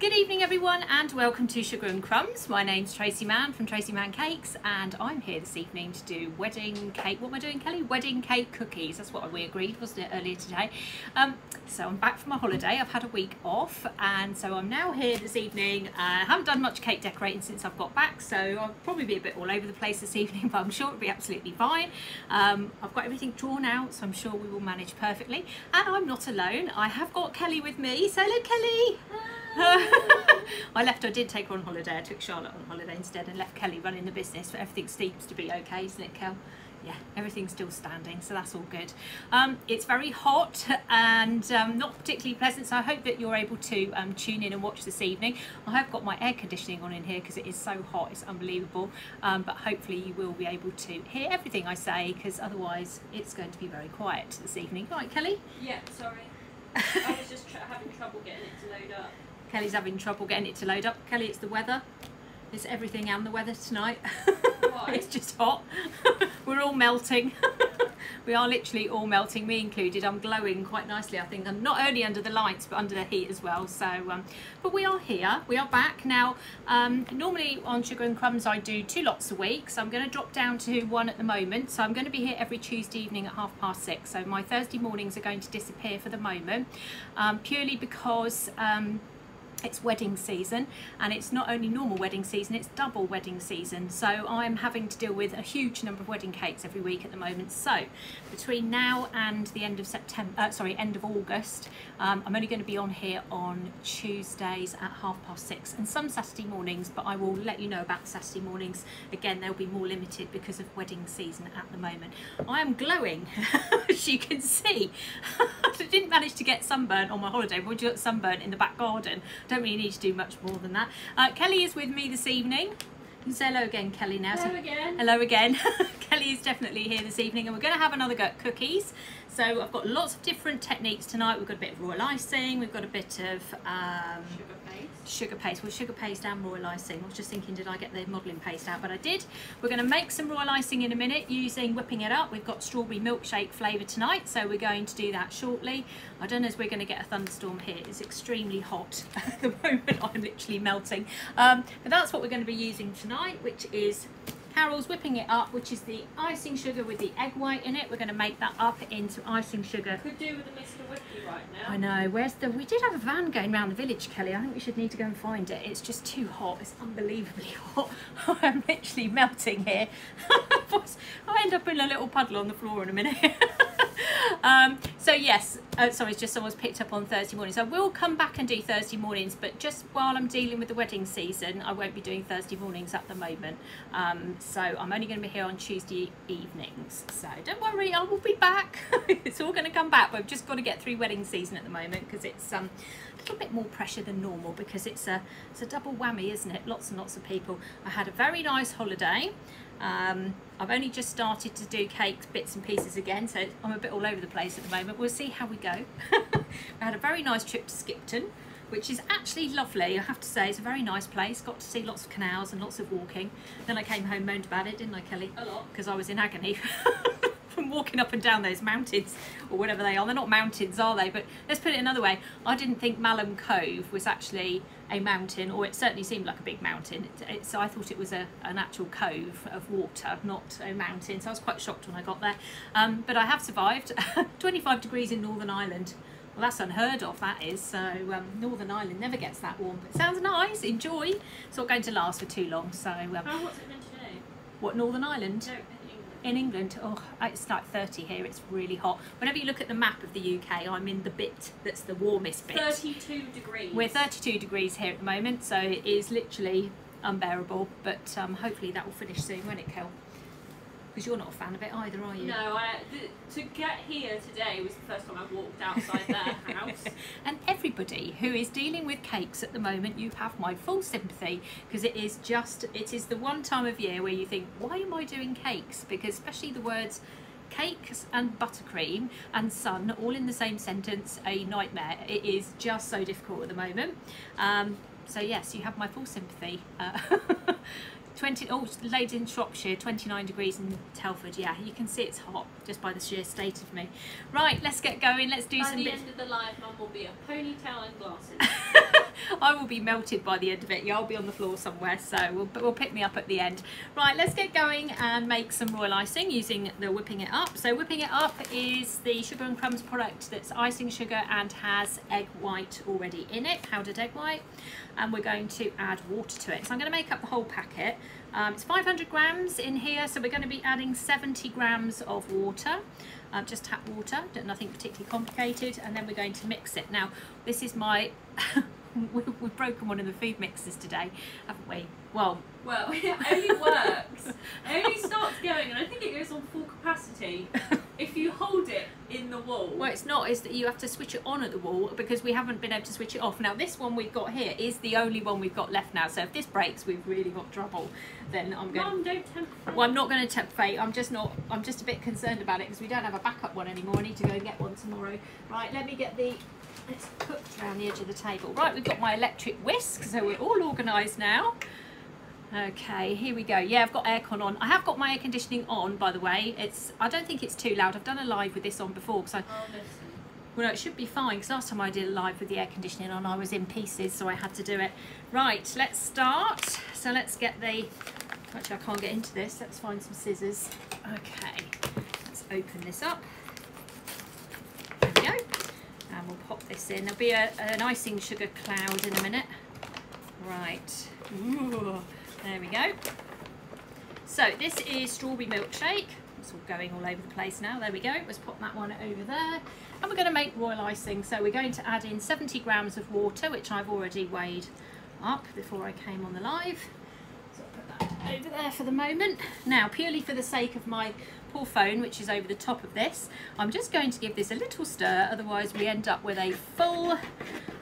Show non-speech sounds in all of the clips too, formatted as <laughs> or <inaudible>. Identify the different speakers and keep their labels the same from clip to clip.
Speaker 1: Good evening everyone and welcome to Sugar and Crumbs. My name's Tracey Mann from Tracey Mann Cakes and I'm here this evening to do wedding cake. What am I doing Kelly? Wedding cake cookies. That's what we agreed wasn't it earlier today. Um, so I'm back from my holiday. I've had a week off and so I'm now here this evening. Uh, I haven't done much cake decorating since I've got back so I'll probably be a bit all over the place this <laughs> evening but I'm sure it'll be absolutely fine. Um, I've got everything drawn out so I'm sure we will manage perfectly and I'm not alone. I have got Kelly with me. So hello Kelly. I left, I did take her on holiday. I took Charlotte on holiday instead and left Kelly running the business, but everything seems to be okay, isn't it, Kel? Yeah, everything's still standing, so that's all good. Um, it's very hot and um, not particularly pleasant, so I hope that you're able to um, tune in and watch this evening. I have got my air conditioning on in here because it is so hot, it's unbelievable. Um, but hopefully you will be able to hear everything I say because otherwise it's going to be very quiet this evening. Right, Kelly?
Speaker 2: Yeah, sorry. <laughs> I was just tr having trouble getting it to load up.
Speaker 1: Kelly's having trouble getting it to load up. Kelly, it's the weather. It's everything and the weather tonight. <laughs> It's just hot. <laughs> We're all melting. <laughs> we are literally all melting, me included. I'm glowing quite nicely, I think, and not only under the lights, but under the heat as well. So, um, but we are here. We are back now. Um, normally on Sugar and Crumbs, I do two lots a week. So I'm going to drop down to one at the moment. So I'm going to be here every Tuesday evening at half past six. So my Thursday mornings are going to disappear for the moment, um, purely because um, it's wedding season and it's not only normal wedding season it's double wedding season. So I'm having to deal with a huge number of wedding cakes every week at the moment. So between now and the end of September uh, sorry end of August um, I'm only going to be on here on Tuesdays at half past six and some Saturday mornings but I will let you know about Saturday mornings. Again they'll be more limited because of wedding season at the moment. I am glowing <laughs> as you can see. <laughs> I didn't manage to get sunburn on my holiday. But I got sunburn in the back garden. I don't really need to do much more than that. Uh, Kelly is with me this evening. Say hello again, Kelly, now.
Speaker 2: Hello again.
Speaker 1: Hello again. <laughs> Kelly is definitely here this evening and we're going to have another go at cookies. So I've got lots of different techniques tonight. We've got a bit of royal icing, we've got a bit of um,
Speaker 2: Sugar paste.
Speaker 1: sugar paste. Well, sugar paste and royal icing. I was just thinking, did I get the modelling paste out? But I did. We're going to make some royal icing in a minute using whipping it up. We've got strawberry milkshake flavour tonight, so we're going to do that shortly. I don't know if we're going to get a thunderstorm here. It's extremely hot <laughs> at the moment. I'm literally melting. Um, but that's what we're going to be using tonight, which is Carol's whipping it up, which is the icing sugar with the egg white in it. We're going to make that up into icing sugar.
Speaker 2: Could do with a Mr. Whippy right now.
Speaker 1: I know. Where's the? We did have a van going around the village, Kelly. I think we should need to go and find it. It's just too hot. It's unbelievably <laughs> hot. <laughs> I'm literally melting here. <laughs> I'll end up in a little puddle on the floor in a minute. <laughs> um, so yes, uh, sorry, it's just someone's picked up on Thursday mornings. I will come back and do Thursday mornings, but just while I'm dealing with the wedding season, I won't be doing Thursday mornings at the moment. Um, so I'm only going to be here on Tuesday evenings. So don't worry, I will be back. <laughs> it's all going to come back. but We've just got to get through wedding season at the moment because it's um, a little bit more pressure than normal because it's a it's a double whammy, isn't it? Lots and lots of people. I had a very nice holiday. Um, I've only just started to do cakes, bits and pieces again, so I'm a bit all over the place at the moment. We'll see how we go. <laughs> I had a very nice trip to Skipton, which is actually lovely, I have to say. It's a very nice place. Got to see lots of canals and lots of walking. Then I came home, moaned about it, didn't I, Kelly?
Speaker 2: A lot.
Speaker 1: Because I was in agony. <laughs> from walking up and down those mountains or whatever they are. They're not mountains, are they? But let's put it another way. I didn't think Malham Cove was actually a mountain, or it certainly seemed like a big mountain. It, it, so I thought it was a, an actual cove of water, not a mountain. So I was quite shocked when I got there. Um, but I have survived. <laughs> 25 degrees in Northern Ireland. Well, that's unheard of, that is. So um, Northern Ireland never gets that warm. But it sounds nice. Enjoy. It's not going to last for too long. So um,
Speaker 2: How what's it meant to do?
Speaker 1: what Northern Ireland?
Speaker 2: No, in England.
Speaker 1: oh, it's like 30 here. It's really hot. Whenever you look at the map of the UK, I'm in the bit that's the warmest bit.
Speaker 2: 32 degrees.
Speaker 1: We're 32 degrees here at the moment, so it is literally unbearable. But um, hopefully that will finish soon, won't it, Kel? Because you're not a fan of it either, are you?
Speaker 2: No, I, to get here today was the first time I walked outside their <laughs> house.
Speaker 1: and everybody who is dealing with cakes at the moment, you have my full sympathy because it is just, it is the one time of year where you think, why am I doing cakes? Because especially the words cakes and buttercream and sun all in the same sentence, a nightmare. It is just so difficult at the moment. Um, so yes, you have my full sympathy. Uh, <laughs> 20, oh, laid in Shropshire, 29 degrees in Telford. Yeah, you can see it's hot just by the sheer state of me. Right, let's get going. Let's do
Speaker 2: By
Speaker 1: some
Speaker 2: the
Speaker 1: bits.
Speaker 2: end of the live, mum will be a ponytail and glasses. <laughs>
Speaker 1: I will be melted by the end of it. Yeah, I'll be on the floor somewhere, so we'll, we'll pick me up at the end. Right, let's get going and make some royal icing using the whipping it up. So whipping it up is the Sugar and Crumbs product that's icing sugar and has egg white already in it, powdered egg white. And we're going to add water to it. So I'm going to make up the whole packet. Um, it's 500 grams in here, so we're going to be adding 70 grams of water. Um, just tap water, nothing particularly complicated, and then we're going to mix it. Now, this is my, <laughs> we've broken one of the food mixers today, haven't we? Well,
Speaker 2: well, <laughs> it only works. it only starts going, and I think it goes on full capacity <laughs> if you hold it in the wall.
Speaker 1: Well, it's not. Is that you have to switch it on at the wall because we haven't been able to switch it off. Now, this one we've got here is the only one we've got left now. So if this breaks, we've really got trouble. Then I'm going.
Speaker 2: Mum, don't tempt fate.
Speaker 1: Well, I'm not going to tempt fate. I'm just not. I'm just a bit concerned about it because we don't have a backup one anymore. I need to go and get one tomorrow. Right, let me get the. It's cooked around the edge of the table. Right, we've got my electric whisk, so we're all organised now. Okay, here we go. Yeah, I've got aircon on. I have got my air conditioning on, by the way. It's. I don't think it's too loud. I've done a live with this on before because I.
Speaker 2: Oh.
Speaker 1: Well, no, it should be fine because last time I did a live with the air conditioning on, I was in pieces, so I had to do it. Right, let's start. So let's get the. Actually, I can't get into this. Let's find some scissors. Okay, let's open this up. There we go. And we'll pop this in. There'll be a, an icing sugar cloud in a minute. Right. Ooh. There we go. So this is strawberry milkshake. It's all going all over the place now. There we go. Let's pop that one over there. And we're going to make royal icing. So we're going to add in 70 grams of water, which I've already weighed up before I came on the live. So I'll put that over there for the moment. Now, purely for the sake of my phone, which is over the top of this, I'm just going to give this a little stir. Otherwise, we end up with a full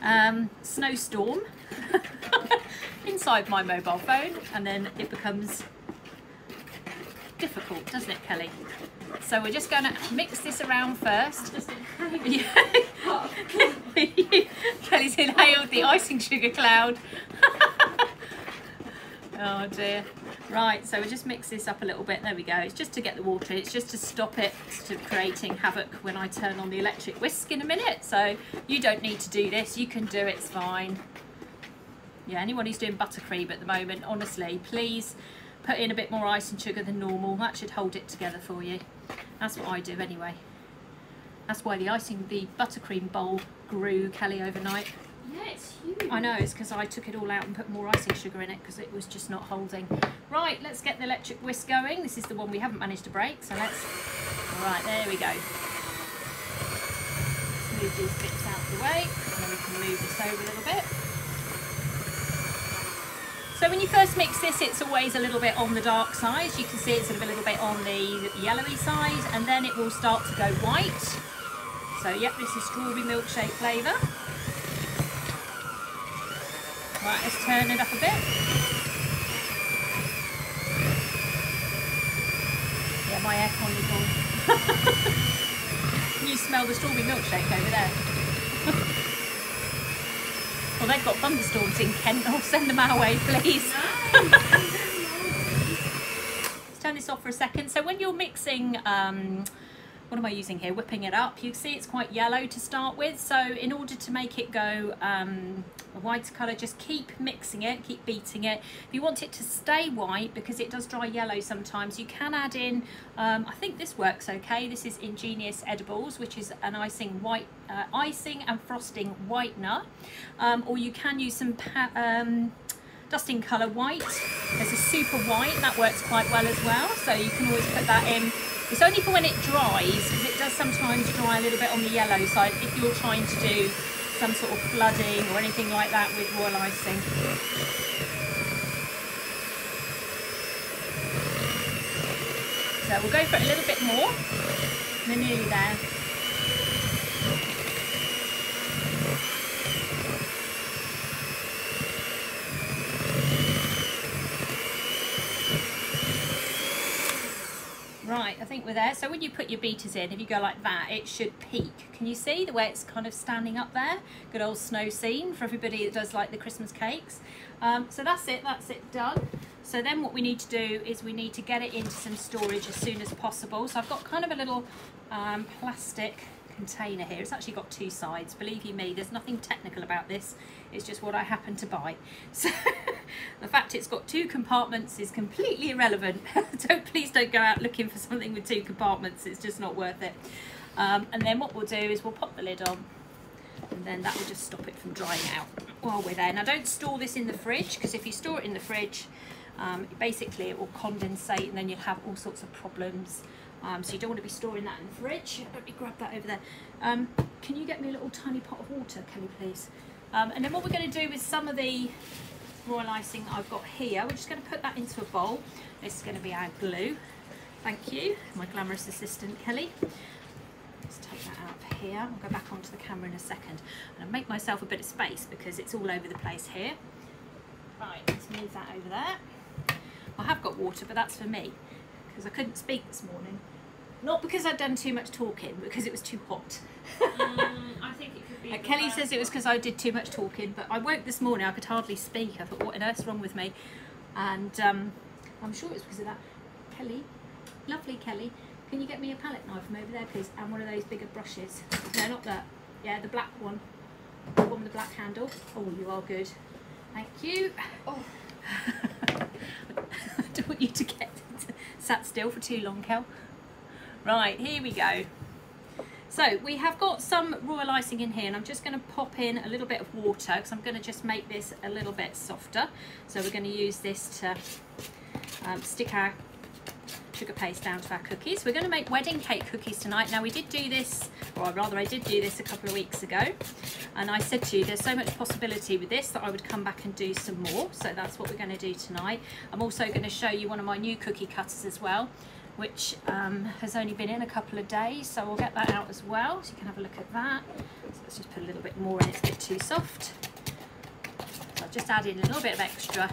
Speaker 1: um, snowstorm. <laughs> inside my mobile phone and then it becomes difficult, doesn't it, Kelly? So we're just going to mix this around first. <laughs> <laughs> Kelly's inhaled the icing sugar cloud. Oh dear. Right, so we just mix this up a little bit. There we go. It's just to get the water in. It's just to stop it to creating havoc when I turn on the electric whisk in a minute. So you don't need to do this. You can do it. It's fine yeah anyone who's doing buttercream at the moment honestly please put in a bit more ice and sugar than normal that should hold it together for you that's what I do anyway that's why the icing the buttercream bowl grew Kelly overnight
Speaker 2: huge.
Speaker 1: I know it's because I took it all out and put more icing sugar in it because it was just not holding right let's get the electric whisk going this is the one we haven't managed to break so let's all right there we go let's move these bits out of the way and then we can move this over a little bit so when you first mix this, it's always a little bit on the dark side. You can see it's sort of a little bit on the yellowy side, and then it will start to go white. So yep, this is strawberry milkshake flavour. Right, let's turn it up a bit. Yeah, my aircon is on. Can <laughs> you smell the strawberry milkshake over there? <laughs> Well, they've got thunderstorms in Kent. I'll send them our way, please. <laughs> Let's turn this off for a second. So when you're mixing, um, what am I using here? Whipping it up. You see it's quite yellow to start with. So in order to make it go um, a white colour, just keep mixing it, keep beating it. If you want it to stay white, because it does dry yellow sometimes, you can add in, um, I think this works okay. This is Ingenious Edibles, which is an icing white, uh, icing and frosting whitener. Um, or you can use some um, dusting colour white. There's a super white, that works quite well as well. So you can always put that in. It's only for when it dries, because it does sometimes dry a little bit on the yellow side if you're trying to do some sort of flooding or anything like that with royal icing. So we'll go for it a little bit more. We're nearly there. Right, I think we're there. So when you put your beaters in, if you go like that, it should peak. Can you see the way it's kind of standing up there? Good old snow scene for everybody that does like the Christmas cakes. Um, so that's it, that's it done. So then what we need to do is we need to get it into some storage as soon as possible. So I've got kind of a little um, plastic container here. It's actually got two sides. Believe you me, there's nothing technical about this. It's just what I happen to buy. <laughs> So the fact it's got two compartments is completely irrelevant. <laughs> don't please don't go out looking for something with two compartments. It's just not worth it. Um, and then what we'll do is we'll pop the lid on and then that will just stop it from drying out while we're there. Now don't store this in the fridge because if you store it in the fridge, um, basically it will condensate and then you'll have all sorts of problems. Um, so you don't want to be storing that in the fridge. Let me grab that over there. Um, can you get me a little tiny pot of water, Kelly, please? Um, and then what we're going to do with some of the royal icing I've got here, we're just going to put that into a bowl. This is going to be our glue. Thank you, my glamorous assistant, Kelly. Let's take that out of here. I'll go back onto the camera in a second. And I'll make myself a bit of space because it's all over the place here. Right, let's move that over there. I have got water, but that's for me because I couldn't speak this morning. Not because I'd done too much talking, because it was too hot.
Speaker 2: mm, <laughs> I think it.
Speaker 1: Uh, Kelly says it was because I did too much talking, but I woke this morning, I could hardly speak. I thought, what on earth's wrong with me? And um, I'm sure it's because of that. Kelly, lovely Kelly, can you get me a palette knife from over there, please? And one of those bigger brushes. No, not that. Yeah, the black one. The one with the black handle. Oh, you are good. Thank you. Oh. <laughs> I don't want you to get <laughs> sat still for too long, Kel. Right, here we go. So we have got some royal icing in here and I'm just going to pop in a little bit of water because I'm going to just make this a little bit softer. So we're going to use this to um, stick our sugar paste down to our cookies. We're going to make wedding cake cookies tonight. Now we did do this, or rather I did do this a couple of weeks ago. And I said to you, there's so much possibility with this that I would come back and do some more. So that's what we're going to do tonight. I'm also going to show you one of my new cookie cutters as well which um, has only been in a couple of days so we'll get that out as well so you can have a look at that. So let's just put a little bit more in it's a bit too soft. So I've just added a little bit of extra.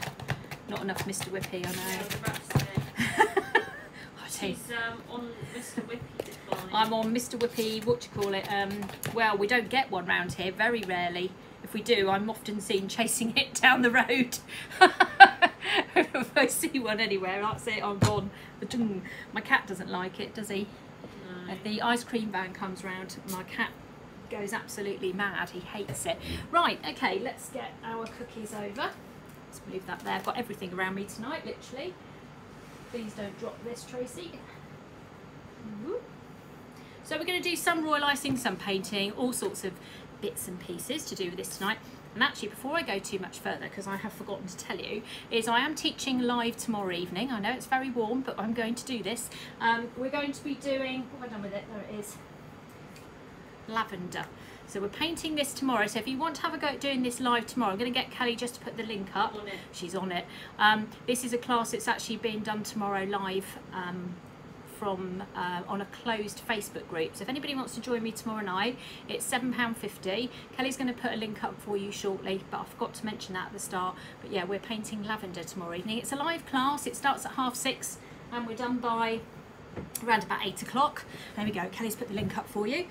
Speaker 1: Not enough Mr Whippy I know. <laughs>
Speaker 2: She's, um, on Mr. Whippy
Speaker 1: I'm on Mr Whippy what do you call it um, well we don't get one round here very rarely. If we do I'm often seen <laughs> chasing it down the road <laughs> if I see one anywhere that's it I'm gone my cat doesn't like it, does he?
Speaker 2: No.
Speaker 1: If the ice cream van comes round, my cat goes absolutely mad. He hates it. Right, okay, let's get our cookies over. Let's move that there. I've got everything around me tonight, literally. Please don't drop this, Tracey. So we're going to do some royal icing, some painting, all sorts of bits and pieces to do with this tonight. And actually, before I go too much further, because I have forgotten to tell you, is I am teaching live tomorrow evening. I know it's very warm, but I'm going to do this. Um, we're going to be doing, what have I done with it? There it is. Lavender. So we're painting this tomorrow. So if you want to have a go at doing this live tomorrow, I'm going to get Kelly just to put the link up.
Speaker 2: On.
Speaker 1: She's on it. Um, this is a class that's actually being done tomorrow live um, from uh, on a closed Facebook group. So if anybody wants to join me tomorrow night, it's £7.50. Kelly's going to put a link up for you shortly, but I forgot to mention that at the start. But yeah, we're painting lavender tomorrow evening. It's a live class. It starts at half six and we're done by around about eight o'clock. There we go. Kelly's put the link up for you.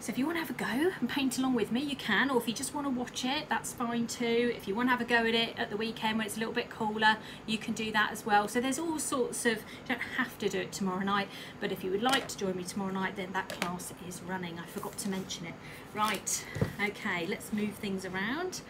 Speaker 1: So if you want to have a go and paint along with me, you can, or if you just want to watch it, that's fine too. If you want to have a go at it at the weekend when it's a little bit cooler, you can do that as well. So there's all sorts of, you don't have to do it tomorrow night, but if you would like to join me tomorrow night, then that class is running. I forgot to mention it. Right, okay, let's move things around.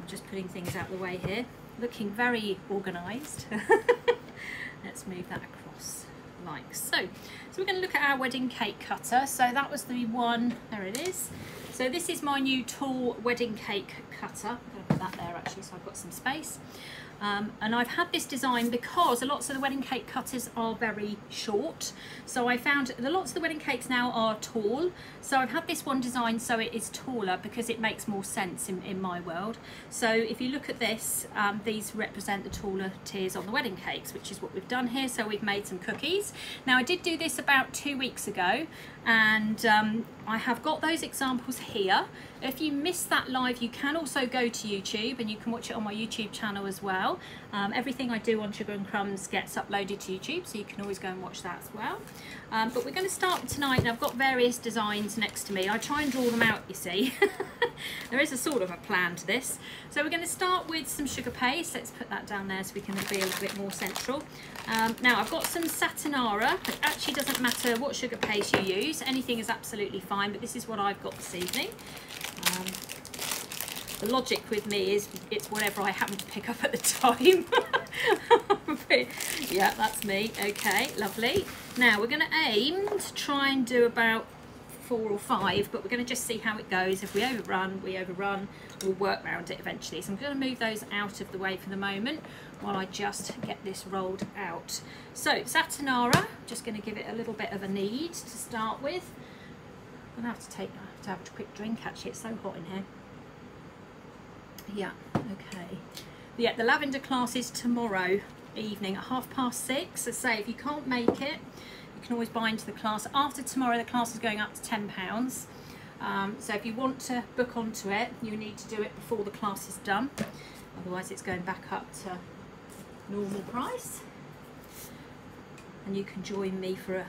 Speaker 1: I'm just putting things out the way here. Looking very organised. <laughs> let's move that across like so. So we're going to look at our wedding cake cutter. So that was the one, there it is. So this is my new tall wedding cake cutter. I'm going to put that there actually so I've got some space. Um, and I've had this design because lots of the wedding cake cutters are very short. So I found the lots of the wedding cakes now are tall. So I've had this one designed so it is taller because it makes more sense in, in my world. So if you look at this, um, these represent the taller tiers on the wedding cakes, which is what we've done here. So we've made some cookies. Now I did do this about two weeks ago and um, I have got those examples here. If you missed that live, you can also go to YouTube and you can watch it on my YouTube channel as well. Um, everything I do on Sugar and Crumbs gets uploaded to YouTube, so you can always go and watch that as well. Um, but we're going to start tonight, and I've got various designs next to me. I try and draw them out, you see. <laughs> there is a sort of a plan to this. So we're going to start with some sugar paste. Let's put that down there so we can be a little bit more central. Um, now I've got some Satinara. It actually doesn't matter what sugar paste you use. Anything is absolutely fine, but this is what I've got this evening. Um, the logic with me is it's whatever I happen to pick up at the <laughs> time. <laughs> yeah, that's me. Okay, lovely. Now we're going to aim to try and do about four or five, but we're going to just see how it goes. If we overrun, we overrun. We'll work around it eventually. So I'm going to move those out of the way for the moment while I just get this rolled out. So Satinara, just going to give it a little bit of a knead to start with. I'm going to have to take have to have a quick drink actually, it's so hot in here. Yeah, okay. Yeah, the lavender class is tomorrow evening at half past six. So say if you can't make it, you can always buy into the class. After tomorrow, the class is going up to £10. Um, so if you want to book onto it, you need to do it before the class is done. Otherwise it's going back up to normal price. And you can join me for a,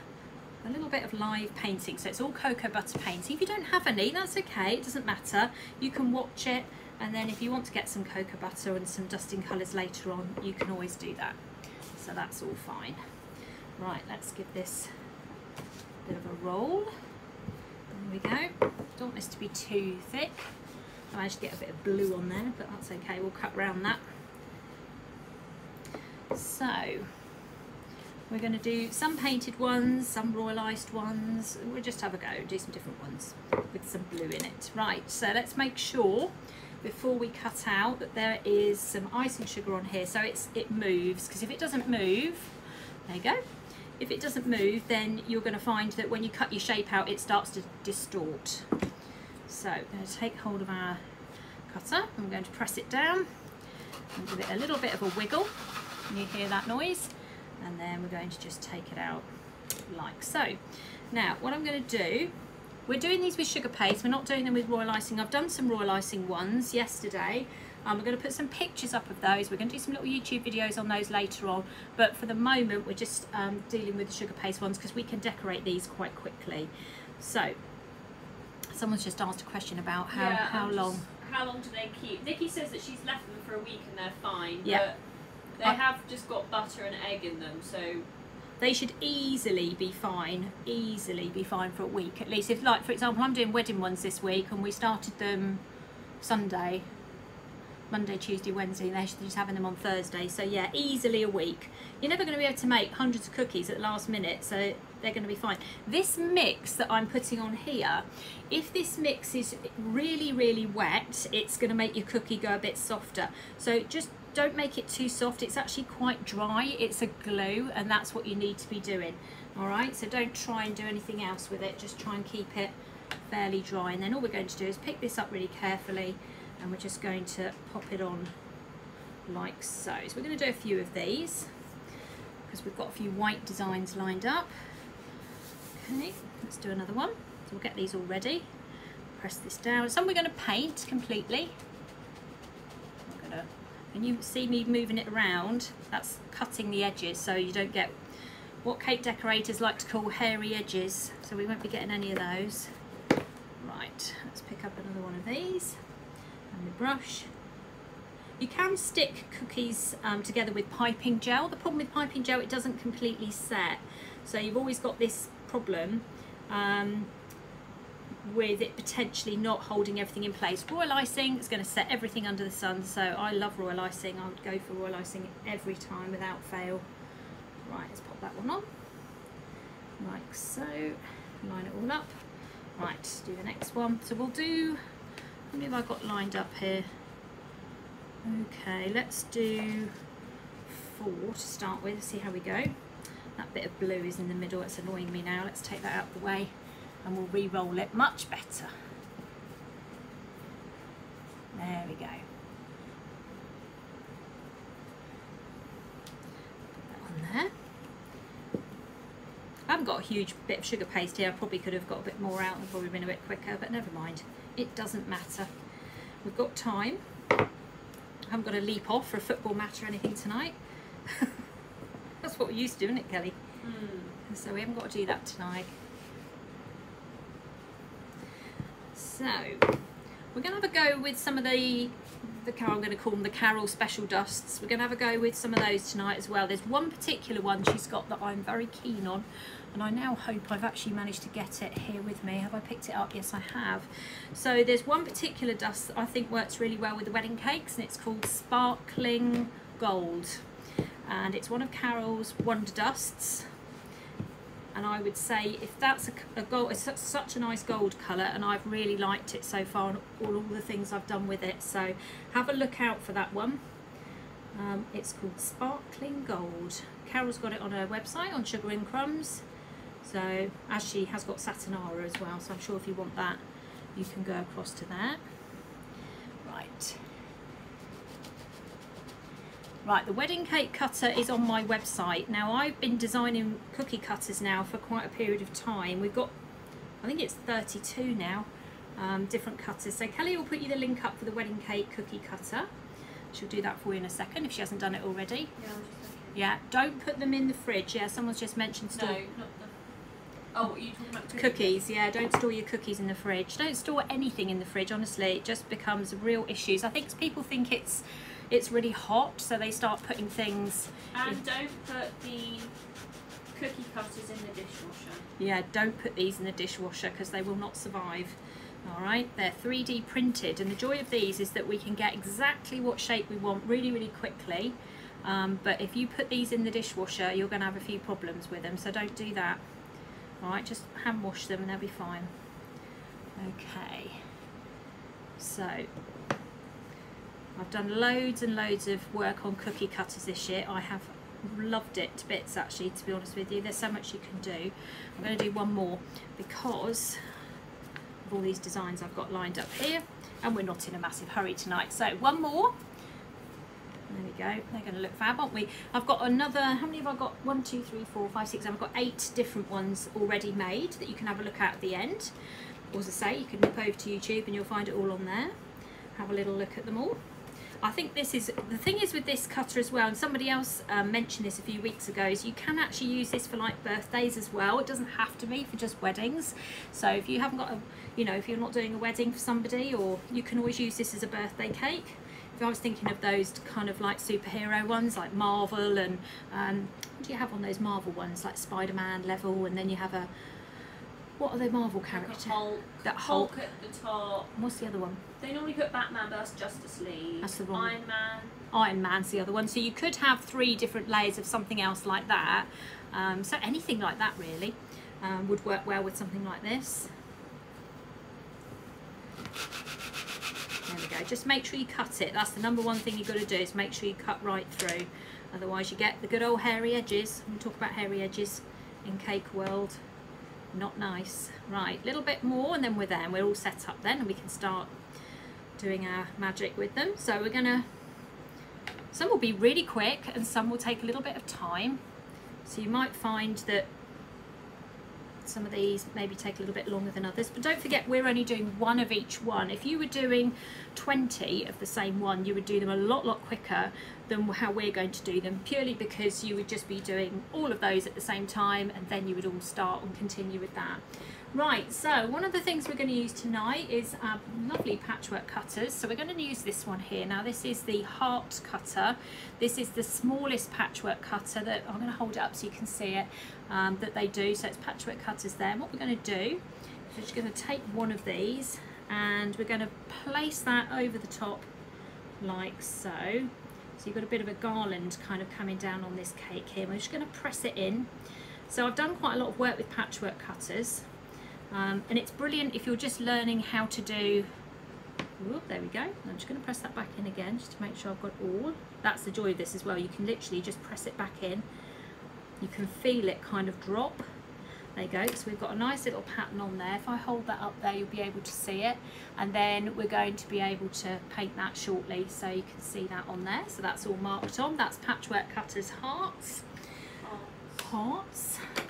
Speaker 1: a little bit of live painting. So it's all cocoa butter painting. If you don't have any, that's okay, it doesn't matter. You can watch it and then if you want to get some cocoa butter and some dusting colours later on, you can always do that. So that's all fine. Right, let's give this a bit of a roll. There we go. Don't want this to be too thick. I managed to get a bit of blue on there, but that's okay. We'll cut around that. So, we're going to do some painted ones, some royalized ones. We'll just have a go, do some different ones with some blue in it. Right, so let's make sure before we cut out that there is some icing sugar on here so it's it moves because if it doesn't move there you go. If it doesn't move then you're going to find that when you cut your shape out it starts to distort. So I'm going to take hold of our cutter I'm going to press it down and give it a little bit of a wiggle. You hear that noise? And then we're going to just take it out like so. Now what I'm going to do we're doing these with sugar paste, we're not doing them with royal icing. I've done some royal icing ones yesterday. Um, we're going to put some pictures up of those. We're going to do some little YouTube videos on those later on. But for the moment, we're just um, dealing with the sugar paste ones because we can decorate these quite quickly. So, someone's just asked a question about how,
Speaker 2: Yeah,
Speaker 1: how
Speaker 2: I'm
Speaker 1: long.
Speaker 2: just- how long do they keep? Nikki says that she's left them for a week and they're fine.
Speaker 1: Yeah.
Speaker 2: But they
Speaker 1: I-
Speaker 2: have just got butter and egg in them, so
Speaker 1: They should easily be fine, easily be fine for a week at least. If, like, for example, I'm doing wedding ones this week and we started them Sunday, Monday, Tuesday, Wednesday, and they're just having them on Thursday. So, yeah, easily a week. You're never going to be able to make hundreds of cookies at the last minute, so they're going to be fine. This mix that I'm putting on here, if this mix is really, really wet, it's going to make your cookie go a bit softer. So, just don't make it too soft. It's actually quite dry. It's a glue and that's what you need to be doing. All right? So don't try and do anything else with it. Just try and keep it fairly dry. And then all we're going to do is pick this up really carefully and we're just going to pop it on like so. So we're going to do a few of these because we've got a few white designs lined up. Okay let's do another one. So we'll get these all ready. Press this down. Some we're going to paint completely and you see me moving it around. That's cutting the edges so you don't get what cake decorators like to call hairy edges. So we won't be getting any of those. Right let's pick up another one of these. And the brush. You can stick cookies um, together with piping gel. The problem with piping gel it doesn't completely set. So you've always got this problem. Um, with it potentially not holding everything in place. Royal icing is going to set everything under the sun, so I love royal icing. I would go for royal icing every time without fail. Right, let's pop that one on. Like so. Line it all up. Right, do the next one. So we'll do, how many have I got lined up here? Okay, let's do four to start with, see how we go. That bit of blue is in the middle, it's annoying me now. Let's take that out of the way and we'll re-roll it much better. There we go. Put that on there. I haven't got a huge bit of sugar paste here. I probably could have got a bit more out and probably been a bit quicker, but never mind. It doesn't matter. We've got time. I haven't got to leap off for a football match or anything tonight. <laughs> That's what we're used to do, isn't it, Kelly?
Speaker 2: hmm.
Speaker 1: So we haven't got to do that tonight. So we're going to have a go with some of the the Carol, I'm going to call them the Carol Special Dusts. We're going to have a go with some of those tonight as well. There's one particular one she's got that I'm very keen on and I now hope I've actually managed to get it here with me. Have I picked it up? Yes, I have. So there's one particular dust that I think works really well with the wedding cakes and it's called Sparkling Gold. And it's one of Carol's Wonder Dusts. And I would say if that's a, a gold, it's such, a nice gold colour and I've really liked it so far and all, all the things I've done with it. So have a look out for that one. Um, it's called Sparkling Gold. Carol's got it on her website on Sugar and Crumbs. So as she has got Satinara as well, so I'm sure if you want that, you can go across to that. Right. Right, the wedding cake cutter is on my website. Now I've been designing cookie cutters now for quite a period of time. We've got, I think it's 32 now, um, different cutters. So Kelly will put you the link up for the wedding cake cookie cutter. She'll do that for you in a second if she hasn't done it already.
Speaker 2: Yeah, I'm just looking.
Speaker 1: Yeah, don't put them in the fridge. Yeah, someone's just mentioned store
Speaker 2: No, not the. Oh, what are you talking about? cookie
Speaker 1: cookies. Yeah, don't store your cookies in the fridge. Don't store anything in the fridge. Honestly, it just becomes real issues. I think people think it's it's really hot, so they start putting things.
Speaker 2: And don't put the cookie cutters in the dishwasher.
Speaker 1: Yeah, don't put these in the dishwasher because they will not survive. All right, they're 3D printed, and the joy of these is that we can get exactly what shape we want really, really quickly. Um, but if you put these in the dishwasher, you're going to have a few problems with them, so don't do that. All right, just hand wash them and they'll be fine. Okay, so I've done loads and loads of work on cookie cutters this year. I have loved it to bits actually, to be honest with you. There's so much you can do. I'm going to do one more because of all these designs I've got lined up here and we're not in a massive hurry tonight. So one more. There we go. They're going to look fab, aren't we? I've got another, how many have I got? One, two, three, four, five, six. I've got eight different ones already made that you can have a look at at the end. Or as I say, you can nip over to YouTube and you'll find it all on there. Have a little look at them all. I think this is, the thing is with this cutter as well, and somebody else um, mentioned this a few weeks ago, is you can actually use this for like birthdays as well. It doesn't have to be for just weddings. So if you haven't got a, you know, if you're not doing a wedding for somebody, or you can always use this as a birthday cake. If I was thinking of those kind of like superhero ones, like Marvel and, um, what do you have on those Marvel ones, like Spider-Man level, and then you have a, what are the Marvel
Speaker 2: Like
Speaker 1: characters?
Speaker 2: Hulk.
Speaker 1: That
Speaker 2: Hulk
Speaker 1: Hulk.
Speaker 2: at the top.
Speaker 1: What's the other one?
Speaker 2: They normally put Batman vs Justice League.
Speaker 1: That's the
Speaker 2: Iron Man.
Speaker 1: Iron Man's the other one. So you could have three different layers of something else like that. Um, so anything like that really um, would work well with something like this. There we go. Just make sure you cut it. That's the number one thing you've got to do is make sure you cut right through. Otherwise you get the good old hairy edges. We talk about hairy edges in cake world. Not nice. Right, a little bit more and then we're there and we're all set up then and we can start doing our magic with them. So we're gonna some will be really quick and some will take a little bit of time. So you might find that some of these maybe take a little bit longer than others. But don't forget we're only doing one of each one. If you were doing 20 of the same one, you would do them a lot, lot quicker than how we're going to do them, purely because you would just be doing all of those at the same time and then you would all start and continue with that. Right, so one of the things we're going to use tonight is our lovely patchwork cutters. So we're going to use this one here. Now this is the heart cutter. This is the smallest patchwork cutter that I'm going to hold it up so you can see it, um, that they do. So it's patchwork cutters there. And what we're going to do is we're just going to take one of these and we're going to place that over the top like so. So you've got a bit of a garland kind of coming down on this cake here. We're just going to press it in. So I've done quite a lot of work with patchwork cutters. Um, and it's brilliant if you're just learning how to do Whoop, there we go. I'm just going to press that back in again just to make sure I've got all. That's the joy of this as well. You can literally just press it back in. You can feel it kind of drop. There you go. So we've got a nice little pattern on there. If I hold that up there you'll be able to see it. And then we're going to be able to paint that shortly so you can see that on there. So that's all marked on. That's patchwork cutters hearts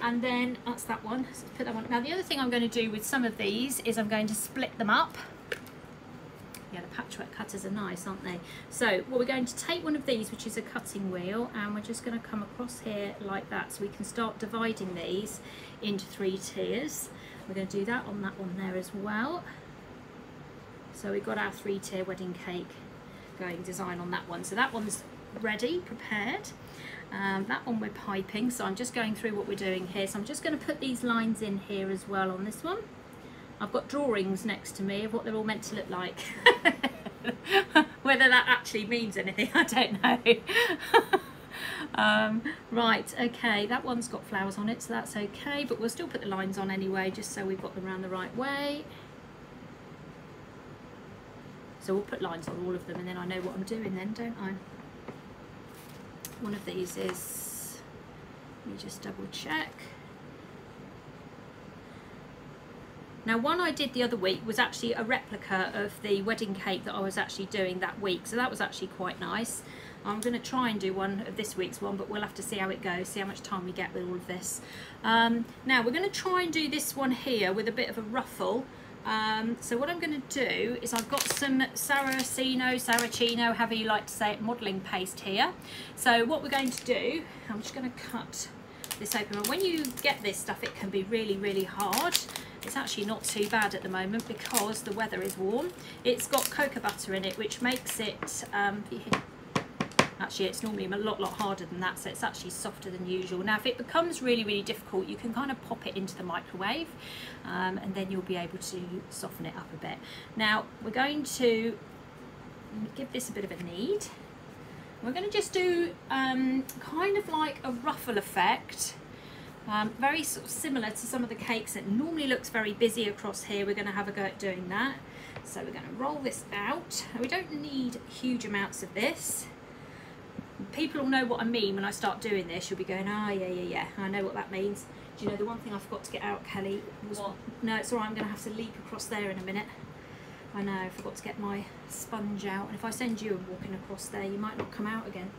Speaker 1: and then oh, that's that one. So put that one now the other thing I'm going to do with some of these is I'm going to split them up. Yeah the patchwork cutters are nice aren't they? So well, we're going to take one of these which is a cutting wheel and we're just going to come across here like that. So we can start dividing these into three tiers. We're going to do that on that one there as well. So we've got our three tier wedding cake going design on that one. So that one's ready, prepared. Um, that one we're piping, so I'm just going through what we're doing here. So I'm just going to put these lines in here as well on this one. I've got drawings next to me of what they're all meant to look like. <laughs> Whether that actually means anything, <laughs> I don't know. <laughs> um, right, okay, that one's got flowers on it, so that's okay, but we'll still put the lines on anyway, just so we've got them around the right way. So we'll put lines on all of them and then I know what I'm doing then, don't I? One of these is, let me just double check. Now one I did the other week was actually a replica of the wedding cake that I was actually doing that week. So that was actually quite nice. I'm going to try and do one of this week's one, but we'll have to see how it goes, see how much time we get with all of this. Um, now we're going to try and do this one here with a bit of a ruffle. Um, so what I'm going to do is I've got some Saraceno, Saracino, however you like to say it, modelling paste here. So what we're going to do, I'm just going to cut this open. And when you get this stuff, it can be really, really hard. It's actually not too bad at the moment because the weather is warm. It's got cocoa butter in it, which makes it, um, actually it's normally a lot, lot harder than that, so it's actually softer than usual. Now, if it becomes really, really difficult, you can kind of pop it into the microwave um, and then you'll be able to soften it up a bit. Now, we're going to give this a bit of a knead. We're going to just do um, kind of like a ruffle effect um, very sort of similar to some of the cakes that normally looks very busy across here. We're going to have a go at doing that. So we're going to roll this out. We don't need huge amounts of this. People will know what I mean when I start doing this. You'll be going, ah, oh, yeah, yeah, yeah. I know what that means. Do you know the one thing I forgot to get out, Kelly? Was,
Speaker 2: what?
Speaker 1: No, it's all right. I'm going to have to leap across there in a minute. I know, I forgot to get my sponge out. And if I send you walking across there, you might not come out again.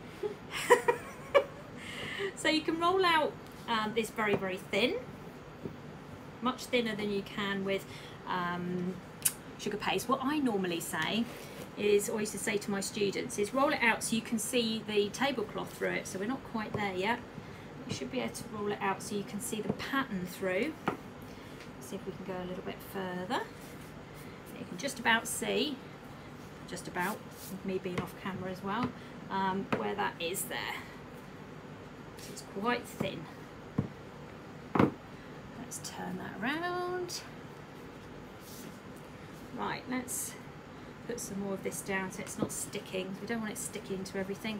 Speaker 1: <laughs> so you can roll out um, is very, very thin, much thinner than you can with um, sugar paste. What I normally say is, used to say to my students, is roll it out so you can see the tablecloth through it. So we're not quite there yet. You should be able to roll it out so you can see the pattern through. See if we can go a little bit further. You can just about see, just about, me being off camera as well, um, where that is there. So it's quite thin. Let's turn that around. Right, let's put some more of this down so it's not sticking. We don't want it sticking to everything.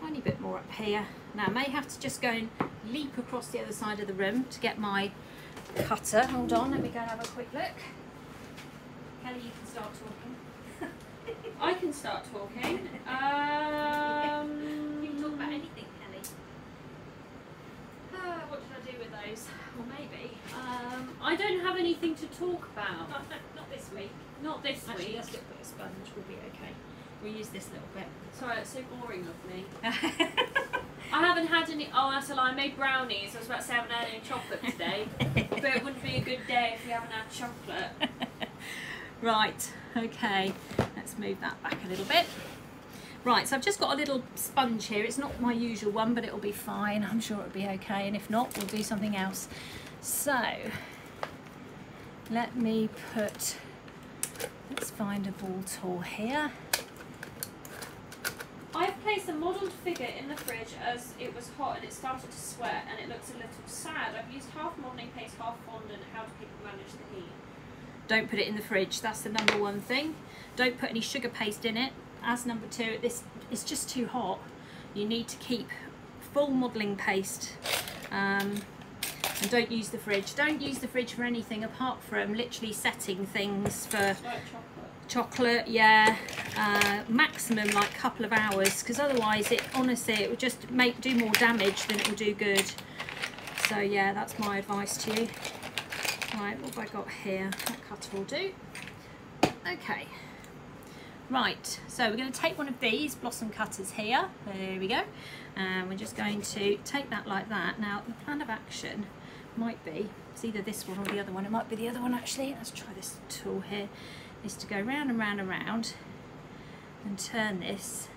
Speaker 1: Tiny bit more up here. Now I may have to just go and leap across the other side of the room to get my cutter. Hold on, let me go and have a quick look. Kelly, you can start talking. <laughs>
Speaker 2: I can start talking. Um, <laughs>
Speaker 1: you can talk about anything. Kelly. Uh, what did I do with those, or maybe.
Speaker 2: Um, I don't have anything to talk about.
Speaker 1: Not, this week.
Speaker 2: Not this
Speaker 1: Actually,
Speaker 2: week.
Speaker 1: let's look at a sponge. We'll be okay. We'll use this little bit.
Speaker 2: Sorry, it's so boring of me. <laughs> I haven't had any. Oh, that's a lie. I made brownies. I was about to say I haven't had any chocolate today, <laughs> but it wouldn't be a good day if we haven't had chocolate. <laughs>
Speaker 1: right. Okay. Let's move that back a little bit. Right, so I've just got a little sponge here. It's not my usual one, but it'll be fine. I'm sure it'll be okay. And if not, we'll do something else. So, let me put, let's find a ball tool here.
Speaker 2: I've placed a modelled figure in the fridge as it was hot and it started to sweat and it looks a little sad. I've used half modelling paste, half fondant. How do people manage the heat?
Speaker 1: Don't put it in the fridge. That's the number one thing. Don't put any sugar paste in it as number two, this is just too hot. You need to keep full modelling paste um, and don't use the fridge. Don't use the fridge for anything apart from literally setting things for
Speaker 2: like chocolate.
Speaker 1: chocolate yeah uh, maximum like couple of hours because otherwise it honestly it will just make do more damage than it will do good. So yeah that's my advice to you. Right what have I got here? That cutter will do. Okay. Right, so we're going to take one of these blossom cutters here, there we go, and we're just going to take that like that. Now the plan of action might be, it's either this one or the other one, it might be the other one actually, let's try this tool here, is to go round and round and round and turn this.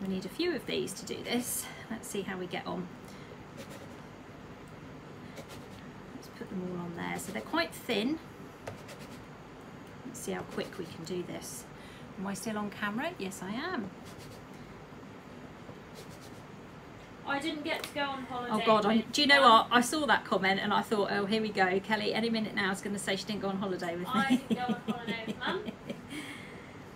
Speaker 1: We need a few of these to do this, let's see how we get on. Let's put them all on there, so they're quite thin. Let's see how quick we can do this. Am I still on camera? Yes, I am.
Speaker 2: I didn't get to go on holiday.
Speaker 1: Oh God!
Speaker 2: With,
Speaker 1: do you know
Speaker 2: um,
Speaker 1: what? I saw that comment and I thought, oh, here we go. Kelly, any minute now is going to say she didn't go on holiday with me.
Speaker 2: I didn't go on holiday with Mum. <laughs>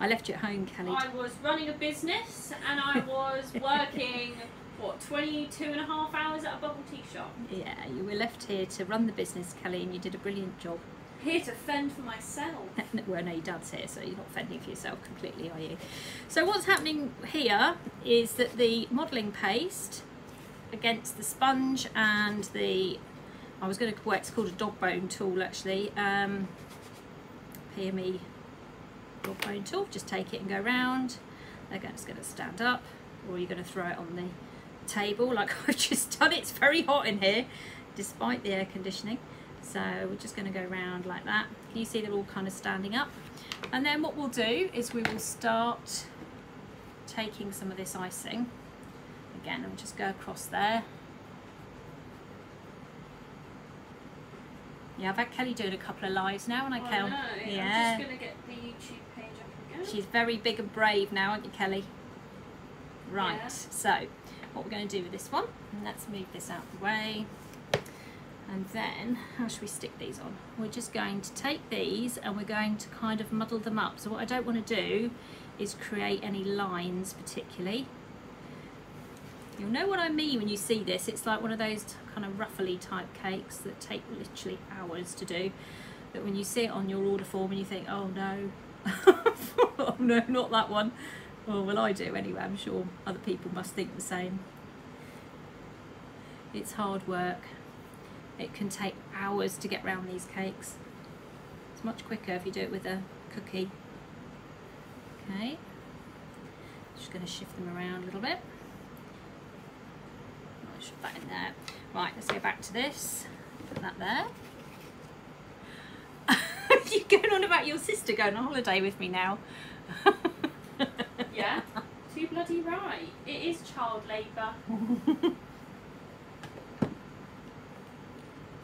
Speaker 1: I left you at home, Kelly.
Speaker 2: I was running a business and I was <laughs> working, what, 22 and a half hours at a bubble tea shop.
Speaker 1: Yeah, you were left here to run the business, Kelly, and you did a brilliant job.
Speaker 2: Here to fend for myself. <laughs>
Speaker 1: well, no, your dad's here, so you're not fending for yourself completely, are you? So what's happening here is that the modelling paste against the sponge and the, I was going to, well, it's called a dog bone tool actually, um, PME dog bone tool, just take it and go round. They're just going to stand up, or you're going to throw it on the table <laughs> like I've just done. It's very hot in here, despite the air conditioning. So we're just going to go round like that. You see they're all kind of standing up? And then what we'll do is we will start taking some of this icing. Again, I'll just go across there. Yeah, I've had Kelly doing a couple of lives now and I oh,
Speaker 2: I
Speaker 1: count.
Speaker 2: know.
Speaker 1: Yeah.
Speaker 2: I'm just going to get the YouTube page up again.
Speaker 1: She's very big and brave now, aren't you, Kelly? Right,
Speaker 2: Yeah.
Speaker 1: so what we're going to do with this one, let's move this out of the way. And then, how should we stick these on? We're just going to take these and we're going to kind of muddle them up. So what I don't want to do is create any lines particularly. You'll know what I mean when you see this. It's like one of those kind of ruffly type cakes that take literally hours to do. But when you see it on your order form and you think, oh no, oh <laughs> no, not that one. Well, well, I do anyway. I'm sure other people must think the same. It's hard work. It can take hours to get round these cakes. It's much quicker if you do it with a cookie. Okay. Just going to shift them around a little bit. I'll that in there. Right, let's go back to this. Put that there. <laughs> You're going on about your sister going on holiday with me now.
Speaker 2: Yeah, <laughs> too bloody right. It is child labour. <laughs>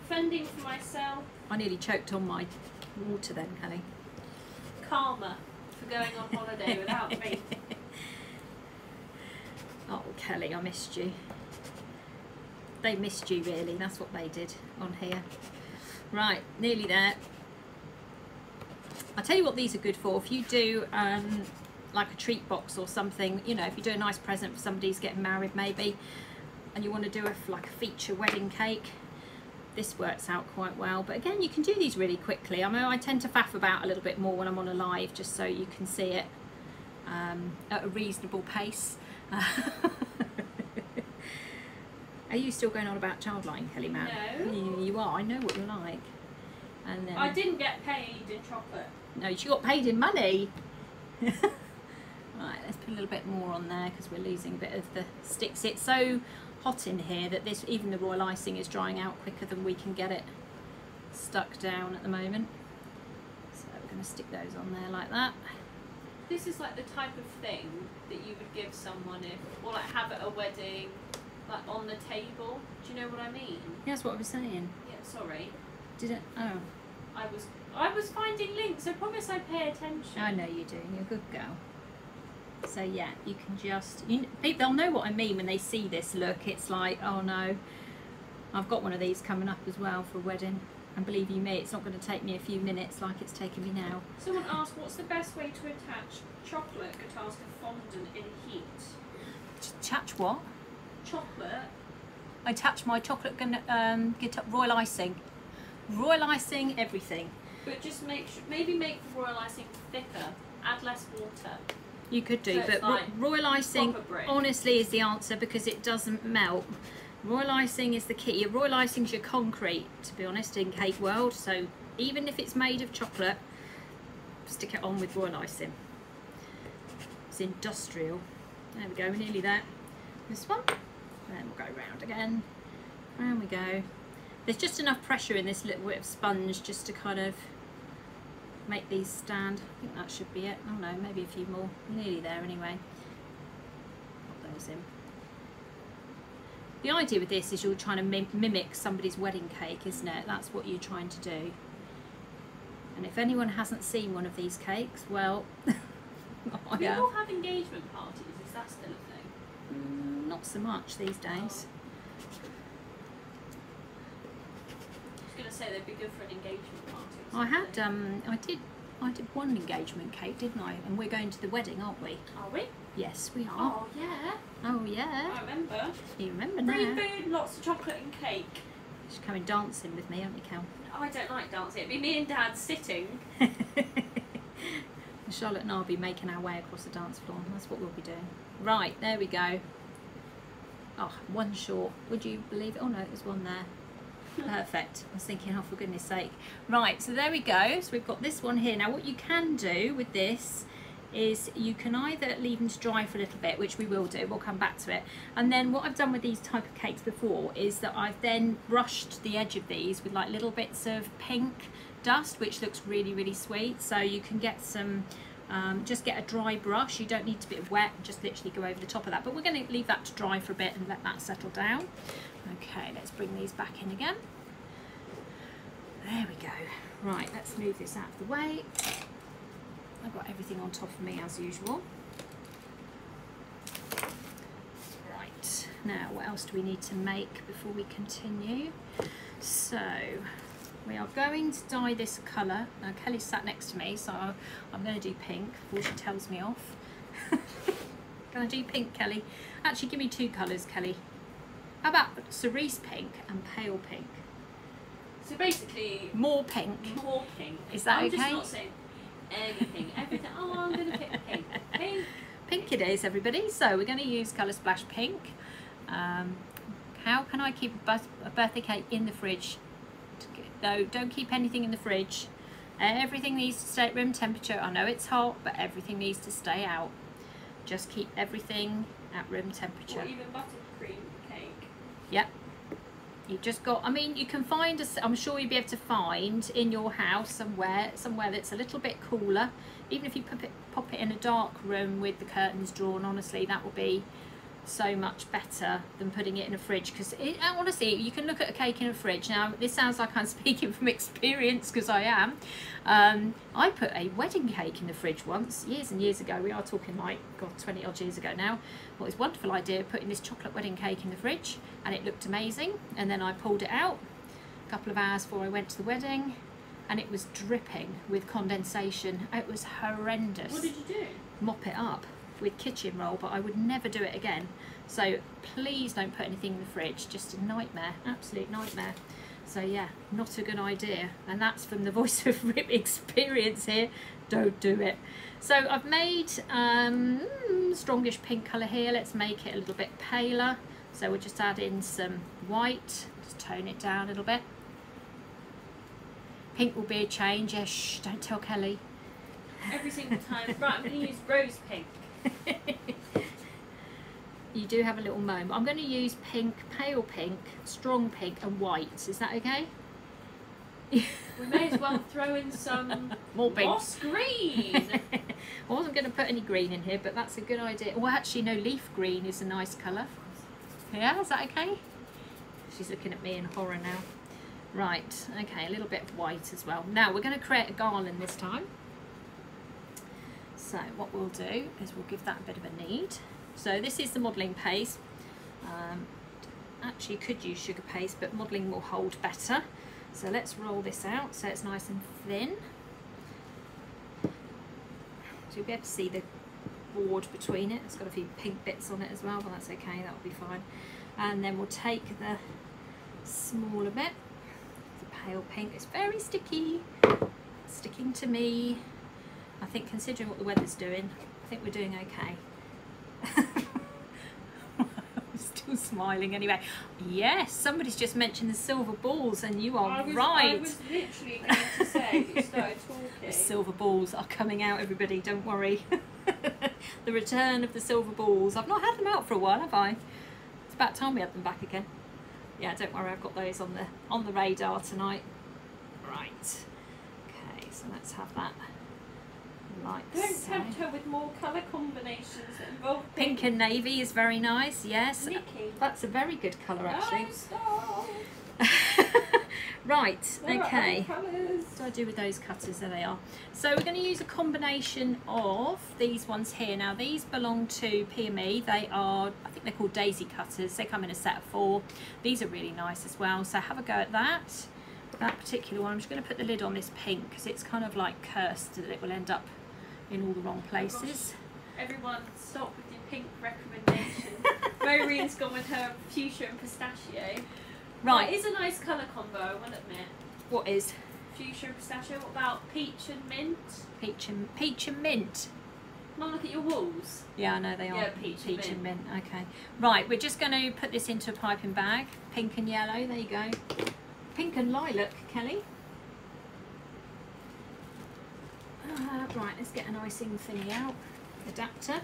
Speaker 2: Fending for myself,
Speaker 1: I nearly choked on my water then, Kelly.
Speaker 2: karma for going on holiday without me.
Speaker 1: Oh, Kelly, I missed you. They missed you, really. That's what they did on here. Right, nearly there. I'll tell you what these are good for. If you do um, like a treat box or something, you know, if you do a nice present for somebody who's getting married maybe, and you want to do a like a feature wedding cake, this works out quite well. But again, you can do these really quickly. I mean, I tend to faff about a little bit more when I'm on a live, just so you can see it um, at a reasonable pace. <laughs> Are you still going on about childline, Kelly Mann?
Speaker 2: No.
Speaker 1: You, you are. I know what you're like. And then,
Speaker 2: I didn't get paid in chocolate.
Speaker 1: no, she got paid in money. <laughs> right, let's put a little bit more on there because we're losing a bit of the sticks. It's so hot in here that this even the royal icing is drying out quicker than we can get it stuck down at the moment. So we're going to stick those on there like that.
Speaker 2: This is like the type of thing that you would give someone if, or like have at a wedding, like on the table. Do you know what I mean?
Speaker 1: Yeah, that's what I was saying.
Speaker 2: Yeah, sorry.
Speaker 1: Did it? Oh,
Speaker 2: I was I was finding links. I promise I pay attention.
Speaker 1: I know you do. You're a good girl. So yeah, you can just you, they- they'll know what I mean when they see this look. It's like, oh no, I've got one of these coming up as well for a wedding. And believe you me, it's not going to take me a few minutes like it's taking me now.
Speaker 2: Someone asked, what's the best way to attach chocolate guitars to fondant in heat?
Speaker 1: Attach what?
Speaker 2: Chocolate.
Speaker 1: I attach my chocolate um, guitar, royal icing, royal icing, everything.
Speaker 2: But just make sure, maybe make the royal icing thicker. Add less water.
Speaker 1: You could do,
Speaker 2: So
Speaker 1: but
Speaker 2: like
Speaker 1: royal icing honestly is the answer because it doesn't melt. Royal icing is the key. Your royal icing is your concrete, to be honest, in cake world. So even if it's made of chocolate, stick it on with royal icing. It's industrial. There we go, we're nearly there. This one, then we'll go round again. Round we go. There's just enough pressure in this little bit of sponge just to kind of make these stand. I think that should be it. Oh no, maybe a few more. Nearly there anyway. Put those in. The idea with this is you're trying to mim- mimic somebody's wedding cake, isn't it? That's what you're trying to do. And if anyone hasn't seen one of these cakes, well, I
Speaker 2: Do
Speaker 1: have.
Speaker 2: people have engagement parties? Is that still a thing?
Speaker 1: Mm, not so much these days.
Speaker 2: I was going to say they'd be good for an engagement party.
Speaker 1: I had, um, I did, I did one engagement cake, didn't I? And we're going to the wedding, aren't we?
Speaker 2: Are we?
Speaker 1: Yes, we are.
Speaker 2: Oh, yeah.
Speaker 1: Oh yeah,
Speaker 2: I remember.
Speaker 1: you remember
Speaker 2: Free
Speaker 1: now?
Speaker 2: food, lots of chocolate and cake.
Speaker 1: She's coming dancing with me, aren't you, Cal?
Speaker 2: I don't like dancing. It'd be me and Dad sitting. <laughs>
Speaker 1: Charlotte and I'll be making our way across the dance floor. That's what we'll be doing. Right, there we go. Oh, one short. Would you believe it? Oh no, there's one there. <laughs> Perfect. I was thinking, oh, for goodness sake. Right, so there we go. So we've got this one here. Now, what you can do with this is you can either leave them to dry for a little bit, which we will do, we'll come back to it. And then what I've done with these type of cakes before is that I've then brushed the edge of these with like little bits of pink dust, which looks really, really sweet. So you can get some, um, just get a dry brush. You don't need to be wet, just literally go over the top of that. But we're gonna leave that to dry for a bit and let that settle down. Okay, let's bring these back in again. There we go. Right, let's move this out of the way. I've got everything on top of me as usual. Right, now what else do we need to make before we continue? So, we are going to dye this colour. Now Kelly's sat next to me, so I'm going to do pink before she tells me off. <laughs> Can I do pink, Kelly? Actually, give me two colours, Kelly. How about cerise pink and pale pink?
Speaker 2: So basically,
Speaker 1: More pink.
Speaker 2: more pink.
Speaker 1: Is that
Speaker 2: I'm
Speaker 1: okay?
Speaker 2: just not saying anything. Everything. Oh, I'm going to pick pink. Pink.
Speaker 1: Pink it is, everybody. So we're going to use Colour Splash Pink. Um, how can I keep a, a birthday cake in the fridge? No, don't keep anything in the fridge. Everything needs to stay at room temperature. I know it's hot, but everything needs to stay out. Just keep everything at room temperature.
Speaker 2: Or even buttercream cake.
Speaker 1: Yep. You've just got, I mean, you can find, us I'm sure you'll be able to find in your house somewhere, somewhere that's a little bit cooler. Even if you pop it, pop it in a dark room with the curtains drawn, honestly, that will be so much better than putting it in a fridge. Because honestly, you can look at a cake in a fridge. Now, this sounds like I'm <laughs> speaking from experience because I am. Um, I put a wedding cake in the fridge once, years and years ago. We are talking like, God, 20 odd years ago now. Well, was a wonderful idea putting this chocolate wedding cake in the fridge and it looked amazing. And then I pulled it out a couple of hours before I went to the wedding and it was dripping with condensation. It was horrendous.
Speaker 2: What did you do?
Speaker 1: Mop it up with kitchen roll, but I would never do it again. So please don't put anything in the fridge. Just a nightmare, absolute nightmare. So yeah, not a good idea. And that's from the <laughs> voice of Rip experience here. Don't do it. So I've made um, mm, strongish pink colour here. Let's make it a little bit paler. So we'll just add in some white, just tone it down a little bit. Pink will be a change. Yeah, shh, don't tell Kelly.
Speaker 2: Every single time. Right, I'm going to use rose pink.
Speaker 1: You do have a little moment. I'm going to use pink, pale pink, strong pink and white. Is that okay?
Speaker 2: We may as well throw in some <laughs>
Speaker 1: More pink.
Speaker 2: moss green. <laughs>
Speaker 1: I wasn't going to put any green in here, but that's a good idea. Well, actually, no, leaf green is a nice colour. Yeah, is that okay? She's looking at me in horror now. Right, okay, a little bit of white as well. Now, we're going to create a garland this time. So what we'll do is we'll give that a bit of a knead. So this is the modelling paste. Um, actually could use sugar paste, but modelling will hold better. So let's roll this out so it's nice and thin. So you'll be able to see the board between it. It's got a few pink bits on it as well, but that's okay, that'll be fine. And then we'll take the smaller bit, the pale pink. It's very sticky, sticking to me. I think considering what the weather's doing, I think we're doing okay. <laughs> I'm still smiling anyway. Yes, somebody's just mentioned the silver balls, and you are
Speaker 2: I was,
Speaker 1: right.
Speaker 2: I was literally going to say, you started talking.
Speaker 1: The silver balls are coming out, everybody, don't worry. <laughs> the return of the silver balls. I've not had them out for a while, have I? It's about time we had them back again. Yeah, don't worry, I've got those on the on the radar tonight. Right. Okay, so let's have that like
Speaker 2: Don't
Speaker 1: so.
Speaker 2: tempt her with more colour combinations that involve
Speaker 1: Pink and navy is very nice, yes.
Speaker 2: Nikki.
Speaker 1: That's a very good colour actually. <laughs> Right,
Speaker 2: There
Speaker 1: okay. What do I do with those cutters? There they are. So we're going to use a combination of these ones here. Now these belong to PME. They are, I think they're called daisy cutters. They come in a set of four. These are really nice as well. So have a go at that. That particular one, I'm just going to put the lid on this pink because it's kind of like cursed that it will end up in all the wrong places.
Speaker 2: Everyone, stop with your pink recommendation. <laughs> Marian's gone with her fuchsia and pistachio.
Speaker 1: Right,
Speaker 2: It is a nice colour combo, I will admit.
Speaker 1: what is
Speaker 2: Fuchsia and pistachio. What about peach and mint?
Speaker 1: peach and peach and mint?
Speaker 2: Mum, look at your walls.
Speaker 1: Yeah, I know they are.
Speaker 2: Yeah, peach and
Speaker 1: and mint. Okay. Right, we're just going to put this into a piping bag. Pink and yellow. There you go. Pink and lilac, Kelly. Uh, right, let's get an icing thingy out. Adapter.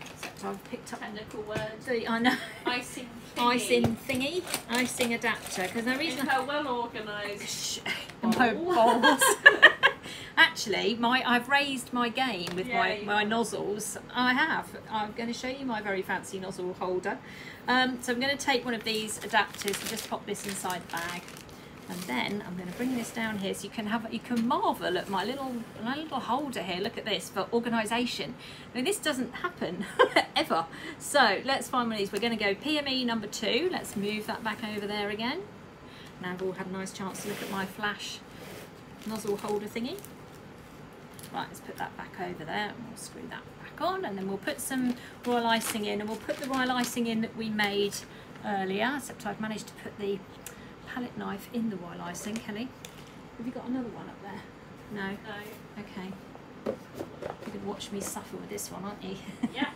Speaker 1: Except I've picked up a
Speaker 2: Technical word.
Speaker 1: the I know
Speaker 2: Icing <laughs> thingy.
Speaker 1: icing thingy, icing adapter. Because the reason
Speaker 2: her well organised.
Speaker 1: Shh, <laughs> my
Speaker 2: Bowl.
Speaker 1: bowls. <laughs> Actually, my I've raised my game with
Speaker 2: Yeah,
Speaker 1: my, my nozzles. I have. I'm going to show you my very fancy nozzle holder. Um, so I'm going to take one of these adapters and just pop this inside the bag. And then I'm going to bring this down here so you can have you can marvel at my little my little holder here. Look at this for organisation. Now this doesn't happen <laughs> ever. So let's find one of these. We're going to go PME number two. Let's move that back over there again. Now we've all had a nice chance to look at my flash nozzle holder thingy. Right, let's put that back over there and we'll screw that back on and then we'll put some royal icing in and we'll put the royal icing in that we made earlier, except I've managed to put the palette knife in the royal icing. Kelly, have you got another one up there? No?
Speaker 2: No.
Speaker 1: Okay. Going to watch me suffer with this one, aren't you?
Speaker 2: Yeah.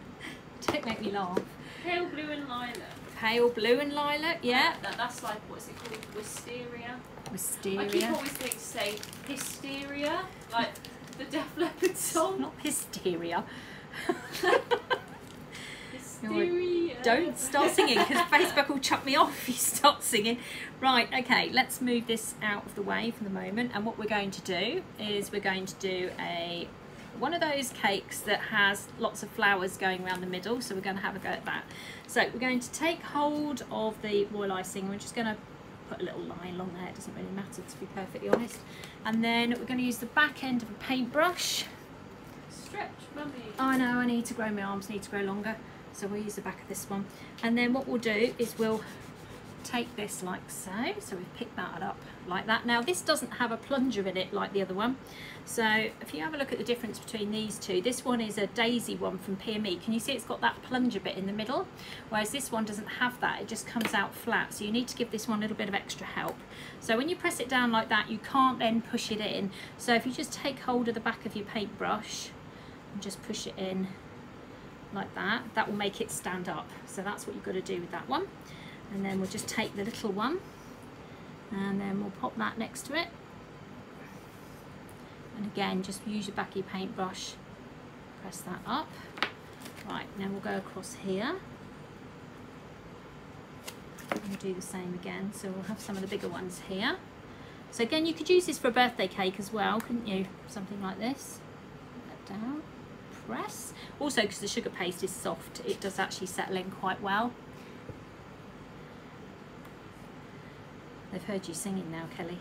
Speaker 2: <laughs>
Speaker 1: Don't make me laugh.
Speaker 2: Pale blue and lilac.
Speaker 1: Pale blue and lilac, yeah.
Speaker 2: That, that's like, what's it called? Wisteria. Wisteria. I keep always wanting to say hysteria, like the Def Leppard song.
Speaker 1: Not hysteria. <laughs> <laughs>
Speaker 2: Hysteria.
Speaker 1: Don't start singing because Facebook will chuck me off if you start singing. Right, okay, let's move this out of the way for the moment. And what we're going to do is we're going to do a one of those cakes that has lots of flowers going around the middle. So we're going to have a go at that. So we're going to take hold of the royal icing. We're just going to put a little line along there. It doesn't really matter to be perfectly honest. And then we're going to use the back end of a paintbrush.
Speaker 2: Stretch, mummy.
Speaker 1: I know I need to grow my arms need to grow longer so we'll use the back of this one. And then what we'll do is we'll take this like so. So we've picked that up like that. Now this doesn't have a plunger in it like the other one. So if you have a look at the difference between these two this one is a daisy one from PME can you see it's got that plunger bit in the middle? Whereas this one doesn't have that. It just comes out flat. So you need to give this one a little bit of extra help. So when you press it down like that you can't then push it in. So if you just take hold of the back of your paintbrush and just push it in like that that will make it stand up. So that's what you've got to do with that one. And then we'll just take the little one and then we'll pop that next to it. And again just use your back of your paintbrush. Press that up. Right now we'll go across here. And do the same again. So we'll have some of the bigger ones here. So again you could use this for a birthday cake as well couldn't you? Something like this. Put that down press. Also, because the sugar paste is soft, it does actually settle in quite well. They've heard you singing now, Kelly.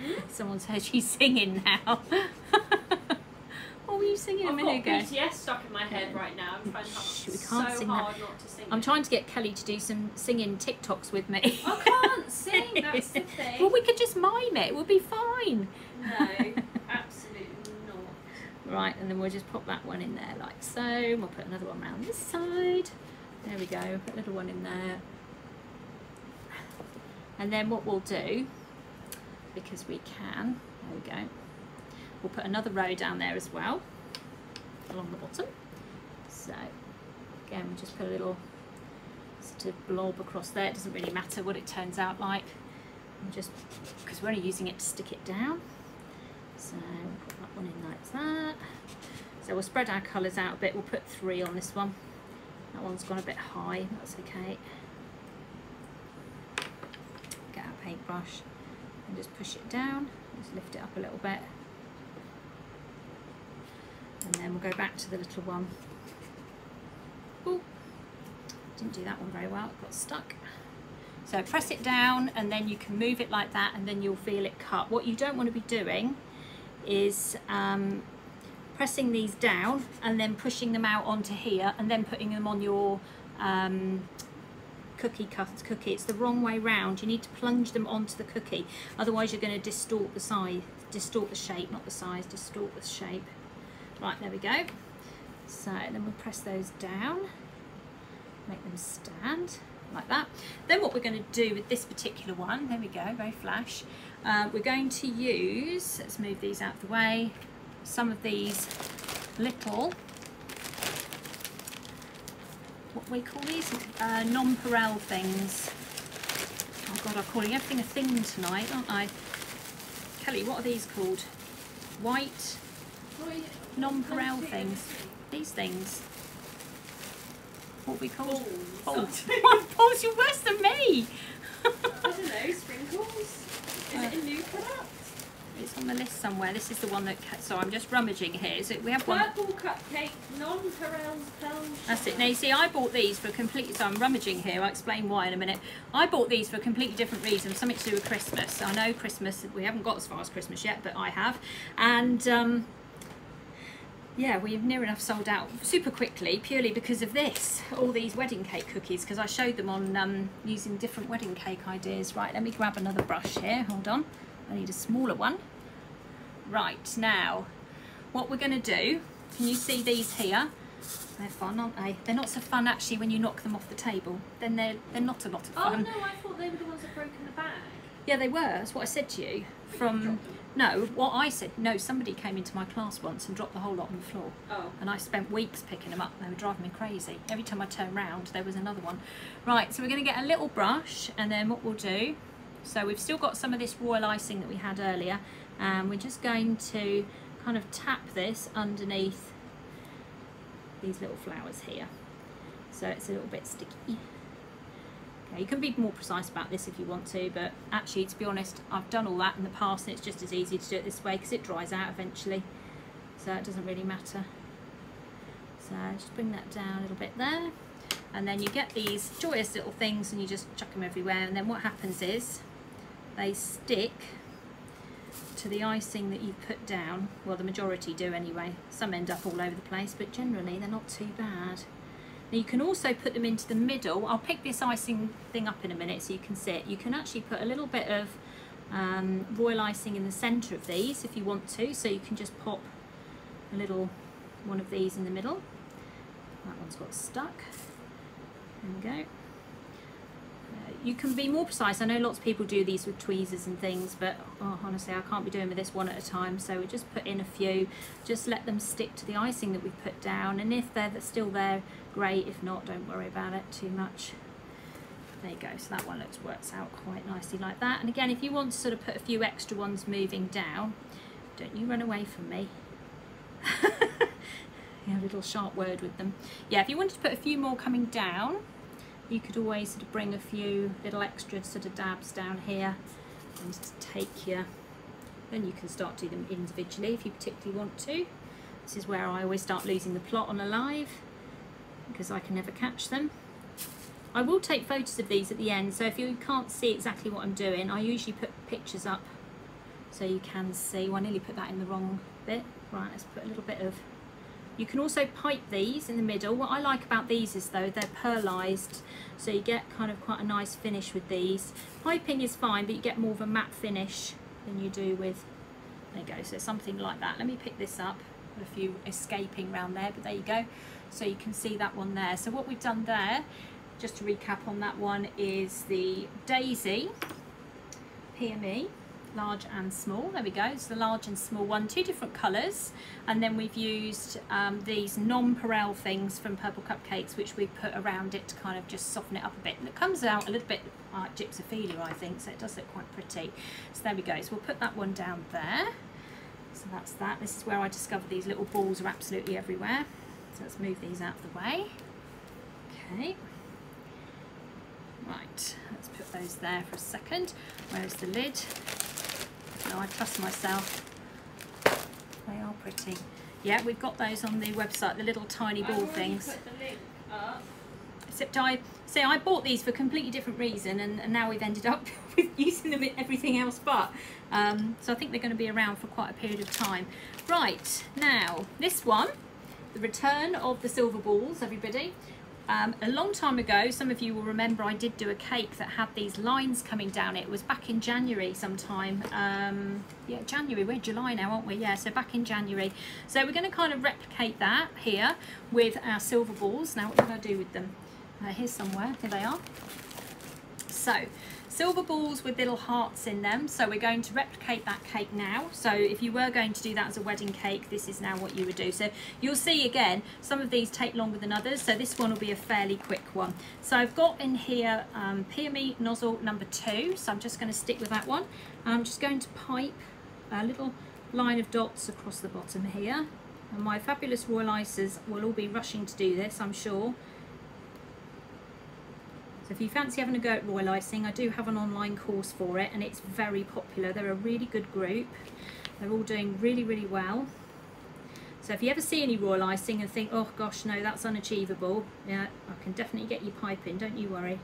Speaker 1: Hmm? Someone's heard you singing now. <laughs> what were you singing a
Speaker 2: I've
Speaker 1: minute
Speaker 2: got
Speaker 1: ago?
Speaker 2: BTS stuck in my head right now. I'm trying
Speaker 1: Shh,
Speaker 2: to
Speaker 1: we
Speaker 2: so
Speaker 1: can't sing that.
Speaker 2: hard not to sing.
Speaker 1: I'm
Speaker 2: it.
Speaker 1: trying to get Kelly to do some singing TikToks with me.
Speaker 2: I can't sing. That's the <laughs> thing.
Speaker 1: well, we could just mime it. We'll be fine.
Speaker 2: No.
Speaker 1: Right, and then we'll just pop that one in there like so. We'll put another one around this side. There we go, put a little one in there. And then what we'll do, because we can, there we go, we'll put another row down there as well, along the bottom. So, again, we'll just put a little sort of blob across there. It doesn't really matter what it turns out like. And just, because we're only using it to stick it down. So one in like that. So we'll spread our colours out a bit. We'll put three on this one. That one's gone a bit high. That's okay. Get our paintbrush and just push it down. Just lift it up a little bit. And then we'll go back to the little one. Ooh, didn't do that one very well. It got stuck. So press it down and then you can move it like that and then you'll feel it cut. What you don't want to be doing is um, pressing these down and then pushing them out onto here and then putting them on your um, cookie cut cookie. It's the wrong way round. You need to plunge them onto the cookie. Otherwise you're going to distort the size, distort the shape, not the size, distort the shape. Right, there we go. So then we'll press those down, make them stand like that. Then what we're going to do with this particular one, there we go, very flash. Uh, we're going to use, let's move these out of the way, some of these little, what we call these, uh, nonpareil things. Oh God, I'm calling everything a thing tonight, aren't I? Kelly, what are these called? White nonpareil things. These things. What we call
Speaker 2: Balls.
Speaker 1: balls. <laughs> <laughs> balls, you're worse than me. <laughs>
Speaker 2: I don't know, sprinkles? Is it a new product?
Speaker 1: It's on the list somewhere. This is the one that. So I'm just rummaging here. Is it, we have one.
Speaker 2: Purple cupcake, nonpareils
Speaker 1: That's it. Now you see, I bought these for a completely. So I'm rummaging here. I'll explain why in a minute. I bought these for a completely different reason. Something to do with Christmas. I know Christmas. We haven't got as far as Christmas yet, but I have. And um, yeah, we've near enough sold out super quickly purely because of this. All these wedding cake cookies because I showed them on um, using different wedding cake ideas. Right. Let me grab another brush here. Hold on. I need a smaller one. Right now, what we're going to do. Can you see these here? They're fun, aren't they? They're not so fun actually when you knock them off the table. Then they're they're not a lot of fun.
Speaker 2: Oh no, I thought they were the ones that broke in the bag.
Speaker 1: Yeah, they were. That's what I said to you. From no, what I said. No, somebody came into my class once and dropped the whole lot on the floor,
Speaker 2: Oh.
Speaker 1: and I spent weeks picking them up. They were driving me crazy. Every time I turned round, there was another one. Right, so we're going to get a little brush, and then what we'll do. So we've still got some of this royal icing that we had earlier, and we're just going to kind of tap this underneath these little flowers here. So it's a little bit sticky. You can be more precise about this if you want to, but actually, to be honest, I've done all that in the past and it's just as easy to do it this way because it dries out eventually. So it doesn't really matter. So just bring that down a little bit there. And then you get these joyous little things and you just chuck them everywhere. And then what happens is they stick to the icing that you put down. Well, the majority do anyway. Some end up all over the place, but generally they're not too bad. Now you can also put them into the middle. I'll pick this icing thing up in a minute so you can see it. You can actually put a little bit of um, royal icing in the centre of these if you want to. So you can just pop a little one of these in the middle. That one's got stuck. There we go. You can be more precise. I know lots of people do these with tweezers and things, but oh, honestly, I can't be doing with this one at a time. So we just put in a few, just let them stick to the icing that we've put down. And if they're still there, great. If not, don't worry about it too much. There you go. So that one looks works out quite nicely like that. And again, if you want to sort of put a few extra ones moving down, don't you run away from me. <laughs> a little sharp word with them. Yeah, if you wanted to put a few more coming down, you could always sort of bring a few little extra sort of dabs down here and just take your then you can start to do them individually if you particularly want to. This is where I always start losing the plot on a live because I can never catch them. I will take photos of these at the end so if you can't see exactly what I'm doing I usually put pictures up so you can see. Well I nearly put that in the wrong bit. Right let's put a little bit of you can also pipe these in the middle. What I like about these is though they're pearlized, so you get kind of quite a nice finish with these. Piping is fine, but you get more of a matte finish than you do with, there you go, so something like that. Let me pick this up, Got a few escaping around there, but there you go. So you can see that one there. So what we've done there, just to recap on that one, is the Daisy PME large and small. There we go. It's the large and small one. Two different colors and then we've used um, these nonpareil things from purple cupcakes which we put around it to kind of just soften it up a bit. And it comes out a little bit like gypsophilia I think so it does look quite pretty. So there we go. So we'll put that one down there. So that's that. This is where I discovered these little balls are absolutely everywhere. So let's move these out of the way. Okay right let's put those there for a second where's the lid no, I trust myself. They are pretty. Yeah, we've got those on the website, the little tiny ball things.
Speaker 2: Put the link up.
Speaker 1: Except I say I bought these for a completely different reason, and, and now we've ended up <laughs> with using them in everything else but. Um, so I think they're going to be around for quite a period of time. Right now, this one, the return of the silver balls, everybody. Um, a long time ago, some of you will remember I did do a cake that had these lines coming down it. Was back in January sometime. Um, yeah, January, we're July now, aren't we? Yeah, so back in January. So we're going to kind of replicate that here with our silver balls. Now, what do I do with them? Uh, here's somewhere, here they are. So, silver balls with little hearts in them. So we're going to replicate that cake now. So if you were going to do that as a wedding cake this is now what you would do. So you'll see again some of these take longer than others. So this one will be a fairly quick one. So I've got in here um, PME nozzle number two. So I'm just going to stick with that one. I'm just going to pipe a little line of dots across the bottom here. And my fabulous royal icers will all be rushing to do this I'm sure if you fancy having a go at royal icing, I do have an online course for it and it's very popular. They're a really good group. They're all doing really, really well. So if you ever see any royal icing and think, oh gosh, no, that's unachievable, yeah, I can definitely get you piping, don't you worry.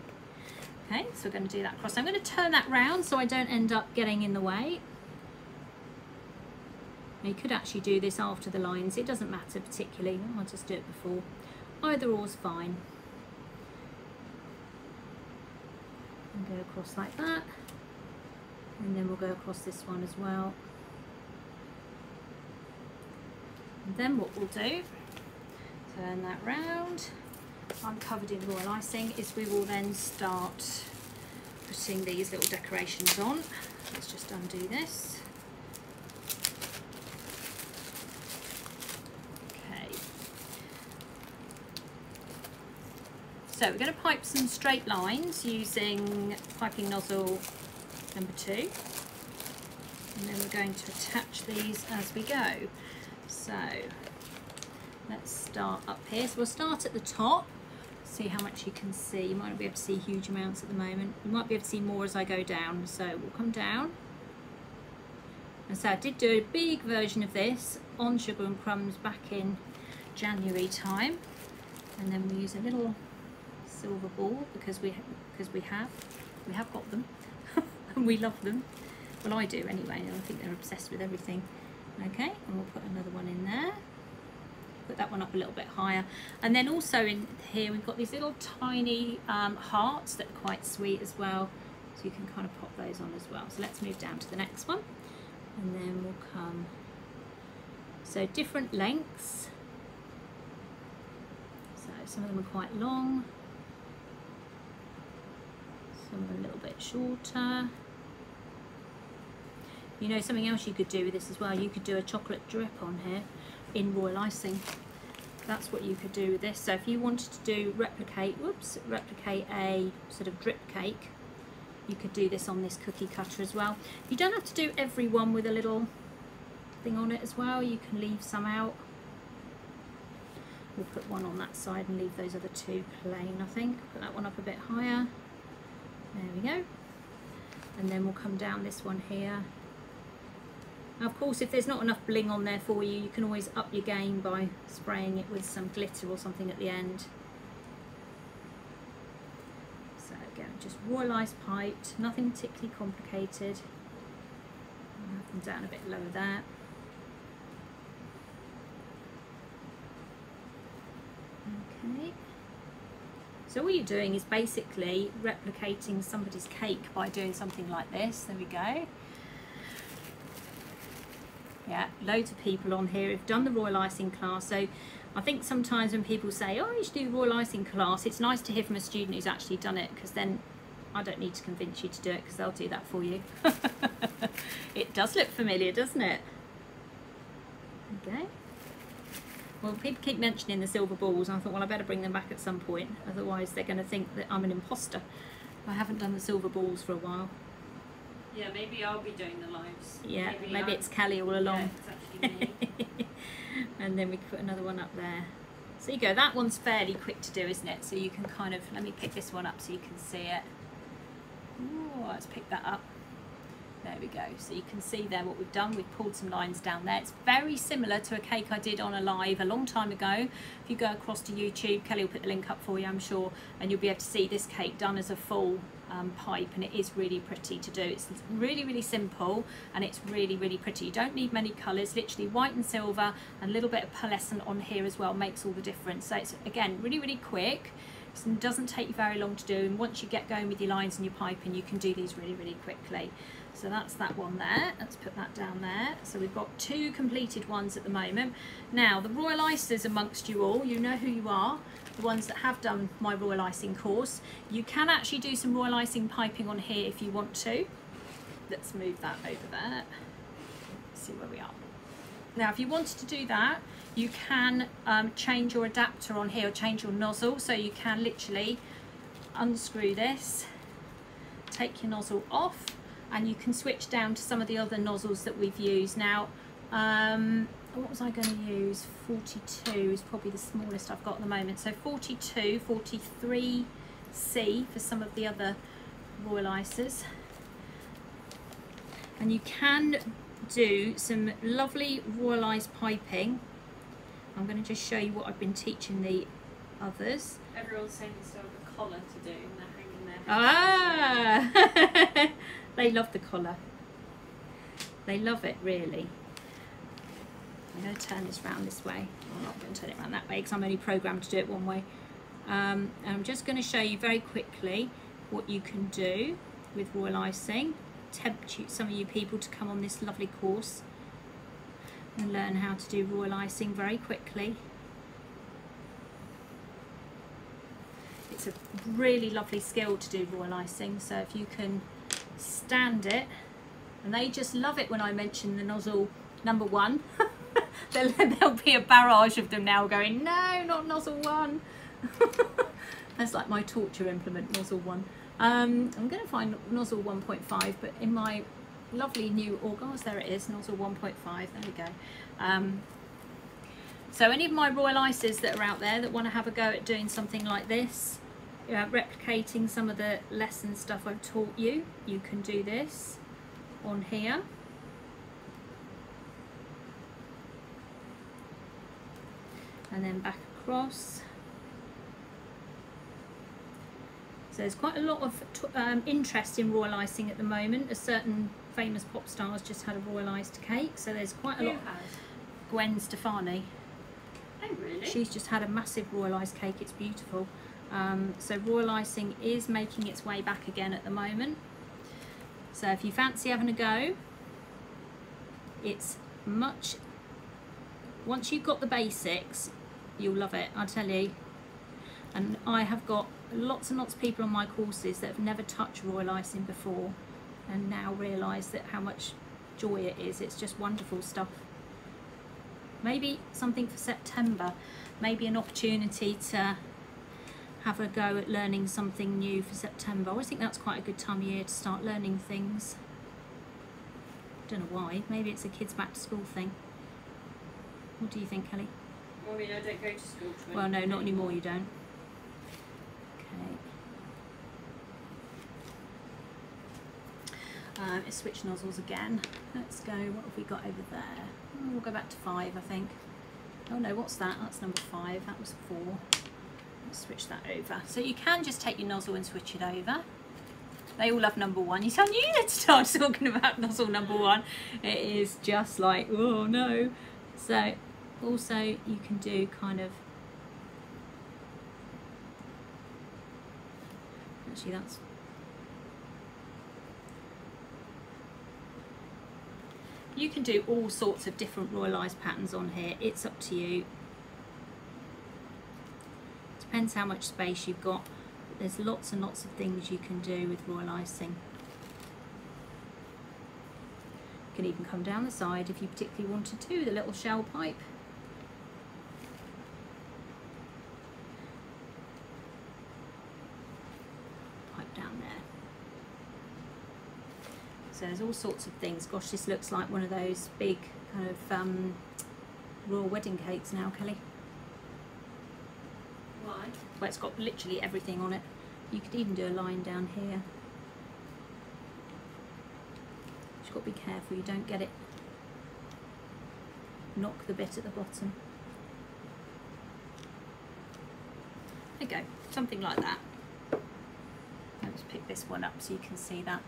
Speaker 1: Okay, so we're going to do that across. I'm going to turn that round so I don't end up getting in the way. you could actually do this after the lines, it doesn't matter particularly, I'll just do it before. Either or's fine. And go across like that. And then we'll go across this one as well. And then what we'll do turn that round. I'm covered in royal icing is we will then start putting these little decorations on. Let's just undo this So we're going to pipe some straight lines using piping nozzle number two. And then we're going to attach these as we go. So let's start up here. So we'll start at the top, see how much you can see. You might not be able to see huge amounts at the moment. You might be able to see more as I go down. So we'll come down. And so I did do a big version of this on Sugar and Crumbs back in January time. And then we use a little silver ball because we because we have we have got them. <laughs> And we love them. Well I do anyway I think they're obsessed with everything. Okay and we'll put another one in there. Put that one up a little bit higher. And then also in here we've got these little tiny um, hearts that are quite sweet as well. So you can kind of pop those on as well. So let's move down to the next one. And then we'll come. So different lengths. So some of them are quite long some a little bit shorter. You know something else you could do with this as well, you could do a chocolate drip on here in royal icing. That's what you could do with this. So if you wanted to do replicate, whoops, replicate a sort of drip cake, you could do this on this cookie cutter as well. You don't have to do every one with a little thing on it as well. You can leave some out. We'll put one on that side and leave those other two plain, I think. Put that one up a bit higher. There we go. And then we'll come down this one here. Now, of course, if there's not enough bling on there for you, you can always up your game by spraying it with some glitter or something at the end. So again, just royal ice piped, nothing particularly complicated. I'll them down a bit lower there. Okay. So all you're doing is basically replicating somebody's cake by doing something like this. There we go. Yeah, loads of people on here have done the royal icing class. So I think sometimes when people say, oh, you should do royal icing class, it's nice to hear from a student who's actually done it because then I don't need to convince you to do it because they'll do that for you. <laughs> it does look familiar, doesn't it? Okay. Well, people keep mentioning the silver balls, and I thought, well, I better bring them back at some point. Otherwise, they're going to think that I'm an imposter. I haven't done the silver balls for a while.
Speaker 2: Yeah, maybe I'll be doing the lives.
Speaker 1: Yeah, maybe, maybe it's Callie all along.
Speaker 2: Yeah, <laughs>
Speaker 1: and then we can put another one up there. So you go, that one's fairly quick to do, isn't it? So you can kind of, let me pick this one up so you can see it. Oh, let's pick that up. There we go. So you can see there what we've done. We've pulled some lines down there. It's very similar to a cake I did on a live a long time ago. If you go across to YouTube, Kelly will put the link up for you, I'm sure, and you'll be able to see this cake done as a full um, pipe and it is really pretty to do. It's really, really simple and it's really, really pretty. You don't need many colours, literally white and silver and a little bit of pearlescent on here as well makes all the difference. So it's, again, really, really quick. It doesn't take you very long to do and once you get going with your lines and your piping you can do these really really quickly so that's that one there. Let's put that down there. So we've got two completed ones at the moment. Now the royal icers amongst you all you know who you are the ones that have done my royal icing course. You can actually do some royal icing piping on here if you want to. Let's move that over there. See where we are. Now if you wanted to do that you can um, change your adapter on here or change your nozzle. So you can literally unscrew this take your nozzle off and you can switch down to some of the other nozzles that we've used. Now um, what was I going to use? 42 is probably the smallest I've got at the moment. So 42 43C for some of the other royal icers and you can do some lovely royal ice piping. I'm going to just show you what I've been teaching the others.
Speaker 2: Everyone's saying they still have a collar to do and they're hanging
Speaker 1: their Ah! <laughs> they love the collar. They love it really. I'm going to turn this round this way. I'm not going to turn it around that way because I'm only programmed to do it one way. Um, I'm just going to show you very quickly what you can do with royal icing. Tempt you, some of you people to come on this lovely course and learn how to do royal icing very quickly. It's a really lovely skill to do royal icing so if you can stand it and they just love it when I mention the nozzle number one <laughs> there'll be a barrage of them now going no not nozzle one <laughs> that's like my torture implement nozzle one um, I'm going to find nozzle 1.5 but in my lovely new organs. There it is, nozzle 1.5. There we go. Um, so any of my royal icers that are out there that want to have a go at doing something like this, uh, replicating some of the lesson stuff I've taught you, you can do this on here. And then back across. So there's quite a lot of um, interest in royal icing at the moment. A certain famous pop star has just had a royalised cake, so there's quite a
Speaker 2: Who
Speaker 1: lot.
Speaker 2: has?
Speaker 1: Gwen Stefani.
Speaker 2: Oh really?
Speaker 1: She's just had a massive royalised cake. It's beautiful. Um, so royal icing is making its way back again at the moment. So if you fancy having a go, it's much. Once you've got the basics, you'll love it. I tell you. And I have got lots and lots of people on my courses that have never touched royal icing before and now realise that how much joy it is. It's just wonderful stuff. Maybe something for September, maybe an opportunity to have a go at learning something new for September. I always think that's quite a good time of year to start learning things. Don't know why, maybe it's a kids back to school thing. What do you think, Kelly?
Speaker 2: Well, I mean, I don't go to school. To
Speaker 1: Well, no, not anymore, you don't. Okay. Um, let's switch nozzles again. Let's go, what have we got over there? Oh, we'll go back to five, I think. Oh no, what's that? That's number five, that was four. Switch that over. So you can just take your nozzle and switch it over. They all love number one. You you need to start <laughs> talking about nozzle number one. It is just like, oh no. So also you can do kind of actually that's you can do all sorts of different royalized patterns on here it's up to you depends how much space you've got. There's lots and lots of things you can do with royal icing. You can even come down the side if you particularly wanted to the little shell pipe. Pipe down there. So there's all sorts of things. Gosh this looks like one of those big kind of um, royal wedding cakes now Kelly
Speaker 2: Why?
Speaker 1: well it's got literally everything on it you could even do a line down here You've got to be careful you don't get it knock the bit at the bottom. There you go, something like that. Let's pick this one up so you can see that.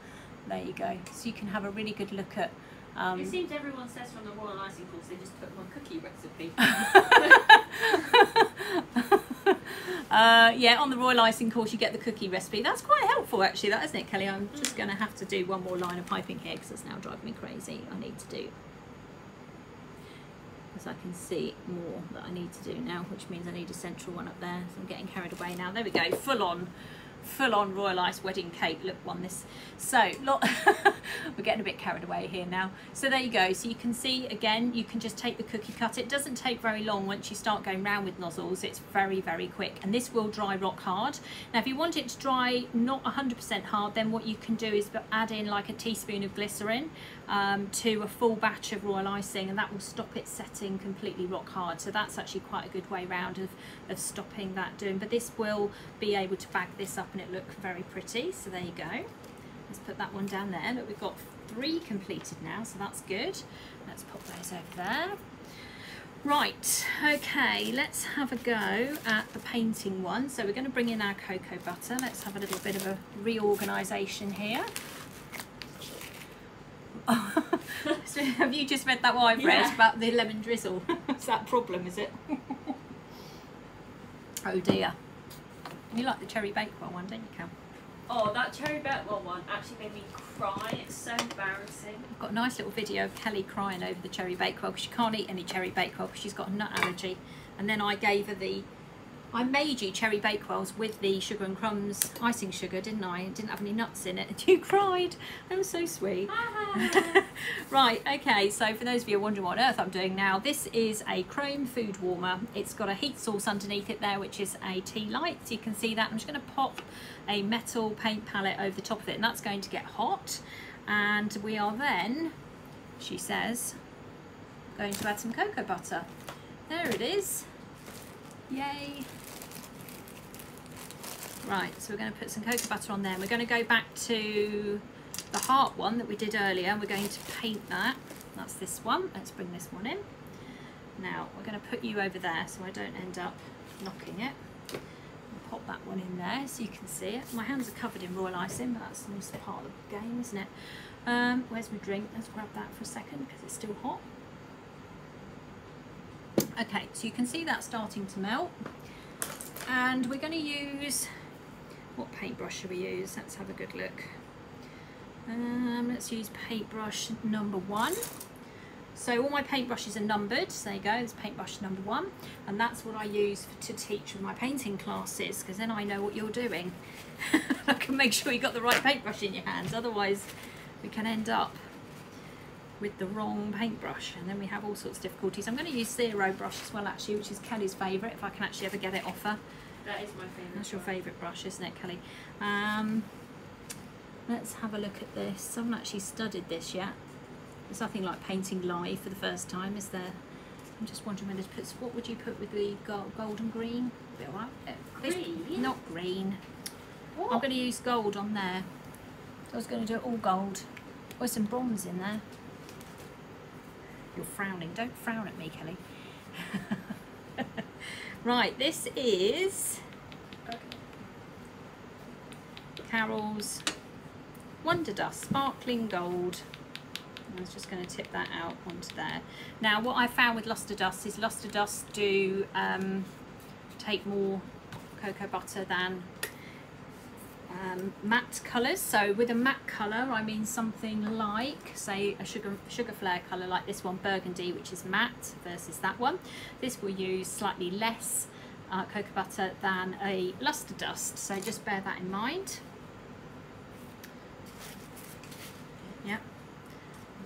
Speaker 1: There you go. So you can have a really good look at um,
Speaker 2: it seems everyone says from the Royal Icing course they just took my cookie recipe. <laughs> <laughs>
Speaker 1: uh, yeah, on the Royal Icing course you get the cookie recipe. That's quite helpful actually, that isn't it, Kelly? I'm just going to have to do one more line of piping here because it's now driving me crazy. I need to do because I can see more that I need to do now, which means I need a central one up there. So I'm getting carried away now. There we go, full on full on royal ice wedding cake look one this so lot <laughs> we're getting a bit carried away here now. So there you go so you can see again you can just take the cookie cut. It doesn't take very long once you start going round with nozzles. It's very very quick and this will dry rock hard. Now if you want it to dry not 100% hard then what you can do is add in like a teaspoon of glycerin um, to a full batch of royal icing and that will stop it setting completely rock hard. So that's actually quite a good way round of, of stopping that doing. But this will be able to bag this up and it looks very pretty. So there you go. Let's put that one down there. Look we've got three completed now so that's good. Let's pop those over there. Right, okay, let's have a go at the painting one. So we're going to bring in our cocoa butter. Let's have a little bit of a reorganisation here. <laughs> so have you just read that what I've read
Speaker 2: Yeah.
Speaker 1: about the lemon drizzle? <laughs> Is that problem, is it? <laughs> oh dear. You like the cherry bakewell one, don't you, Cal?
Speaker 2: Oh, that cherry bakewell one actually made me cry. It's so embarrassing.
Speaker 1: I've got a nice little video of Kelly crying over the cherry bakewell because she can't eat any cherry bakewell because she's got a nut allergy. And then I gave her the, I made you cherry bakewells with the sugar and crumbs icing sugar, didn't I? It didn't have any nuts in it. And <laughs> you cried. That was so sweet. Ah. <laughs> right, okay, so for those of you wondering what on earth I'm doing now, this is a chrome food warmer. It's got a heat source underneath it there, which is a tea light. So you can see that. I'm just going to pop a metal paint palette over the top of it, and that's going to get hot. And we are then, she says, going to add some cocoa butter. There it is. Yay. Right, so we're going to put some cocoa butter on there. And we're going to go back to the heart one that we did earlier. And we're going to paint that. That's this one. Let's bring this one in. Now, we're going to put you over there so I don't end up knocking it. I'll pop that one in there so you can see it. My hands are covered in royal icing, but that's also part of the game, isn't it? Um, where's my drink? Let's grab that for a second because it's still hot. Okay, so you can see that starting to melt. And we're going to use, what paintbrush should we use? Let's have a good look. Um, let's use paintbrush number one. So all my paintbrushes are numbered. So there you go, it's paintbrush number one. And that's what I use to teach with my painting classes because then I know what you're doing. <laughs> I can make sure you've got the right paintbrush in your hands. Otherwise we can end up with the wrong paintbrush and then we have all sorts of difficulties. I'm going to use Zero brush as well actually, which is Kelly's favourite if I can actually ever get it off her.
Speaker 2: That is my favourite.
Speaker 1: That's your favourite brush, isn't it, Kelly? Um, let's have a look at this. I haven't actually studied this yet. There's nothing like painting live for the first time, is there? I'm just wondering whether to put. What would you put with the gold, gold and green? Right. Uh,
Speaker 2: Green?
Speaker 1: Not green.
Speaker 2: What?
Speaker 1: I'm going to use gold on there. So I was going to do it all gold. Oh, some bronze in there. You're frowning. Don't frown at me, Kelly. <laughs> right, this is
Speaker 2: Okay.
Speaker 1: Carol's Wonder Dust Sparkling Gold. I was just going to tip that out onto there. Now, what I found with Luster Dust is Luster Dust do um, take more cocoa butter than um, matte colours. So with a matte colour, I mean something like, say, a sugar Sugarflair colour like this one, burgundy, which is matte versus that one. This will use slightly less uh, cocoa butter than a luster dust. So just bear that in mind. Yeah.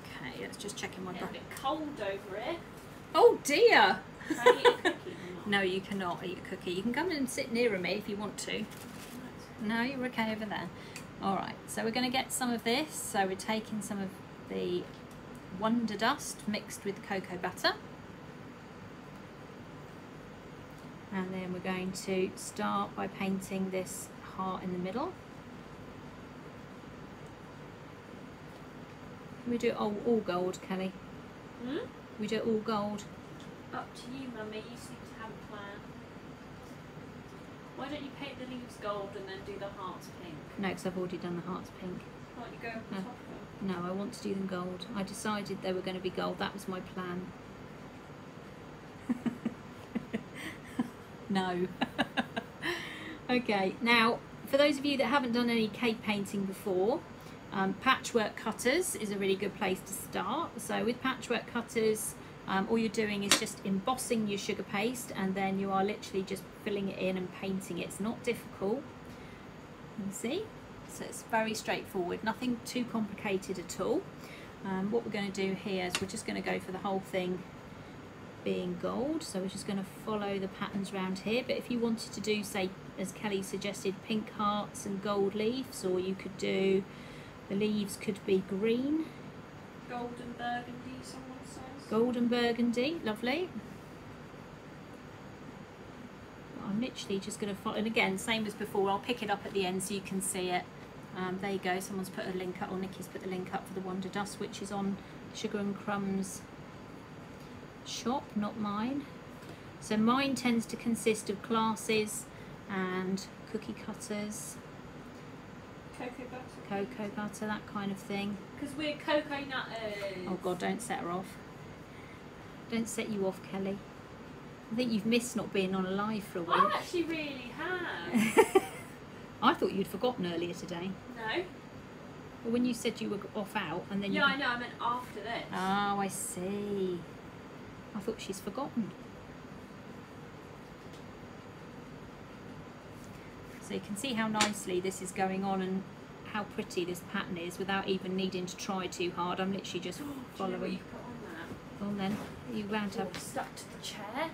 Speaker 1: Okay, let's just check in my
Speaker 2: It's a bit cold over it.
Speaker 1: Oh dear!
Speaker 2: Can I eat a cookie or <laughs> not?
Speaker 1: No, you cannot eat a cookie. You can come and sit nearer me if you want to. No, you're okay over there. All right, so we're going to get some of this. So we're taking some of the Wonder Dust mixed with cocoa butter. And then we're going to start by painting this heart in the middle. We do it all, all gold, Kelly.
Speaker 2: Hmm?
Speaker 1: We do it all gold.
Speaker 2: Up to you, mummy. You seem to have a plan. Why don't you paint the leaves gold and then do the hearts pink?
Speaker 1: No, because I've already done the hearts pink.
Speaker 2: Why don't you go over the
Speaker 1: No.
Speaker 2: top of them?
Speaker 1: No, I want to do them gold. I decided they were going to be gold. That was my plan. <laughs> no. <laughs> okay, now for those of you that haven't done any cake painting before, um, patchwork cutters is a really good place to start. So with patchwork cutters, um, all you're doing is just embossing your sugar paste and then you are literally just filling it in and painting it. It's not difficult. You see? So it's very straightforward, nothing too complicated at all. Um, what we're going to do here is we're just going to go for the whole thing being gold. So we're just going to follow the patterns around here. But if you wanted to do, say, as Kelly suggested, pink hearts and gold leaves, or you could do, the leaves could be green,
Speaker 2: Golden burgundy, says.
Speaker 1: Gold and burgundy, lovely. I'm literally just going to follow, and again, same as before, I'll pick it up at the end so you can see it. Um, there you go, someone's put a link up, or Nikki's put the link up for the Wonder Dust, which is on Sugar and Crumbs shop, not mine. So mine tends to consist of glasses and cookie cutters,
Speaker 2: Cocoa butter.
Speaker 1: cocoa butter, that kind of thing.
Speaker 2: Because we're cocoa nutters.
Speaker 1: Oh God, don't set her off. Don't set you off, Kelly. I think you've missed not being on a live for a week.
Speaker 2: I actually really have. <laughs>
Speaker 1: I thought you'd forgotten earlier today.
Speaker 2: no.
Speaker 1: Well, when you said you were off out and then
Speaker 2: Yeah,
Speaker 1: you.
Speaker 2: I know. I meant after this.
Speaker 1: Oh, I see. I thought she's forgotten. So you can see how nicely this is going on and how pretty this pattern is without even needing to try too hard. I'm literally just <gasps>
Speaker 2: Do you know
Speaker 1: following.
Speaker 2: On that?
Speaker 1: Go on then. You round to
Speaker 2: Oh, stuck to the chair.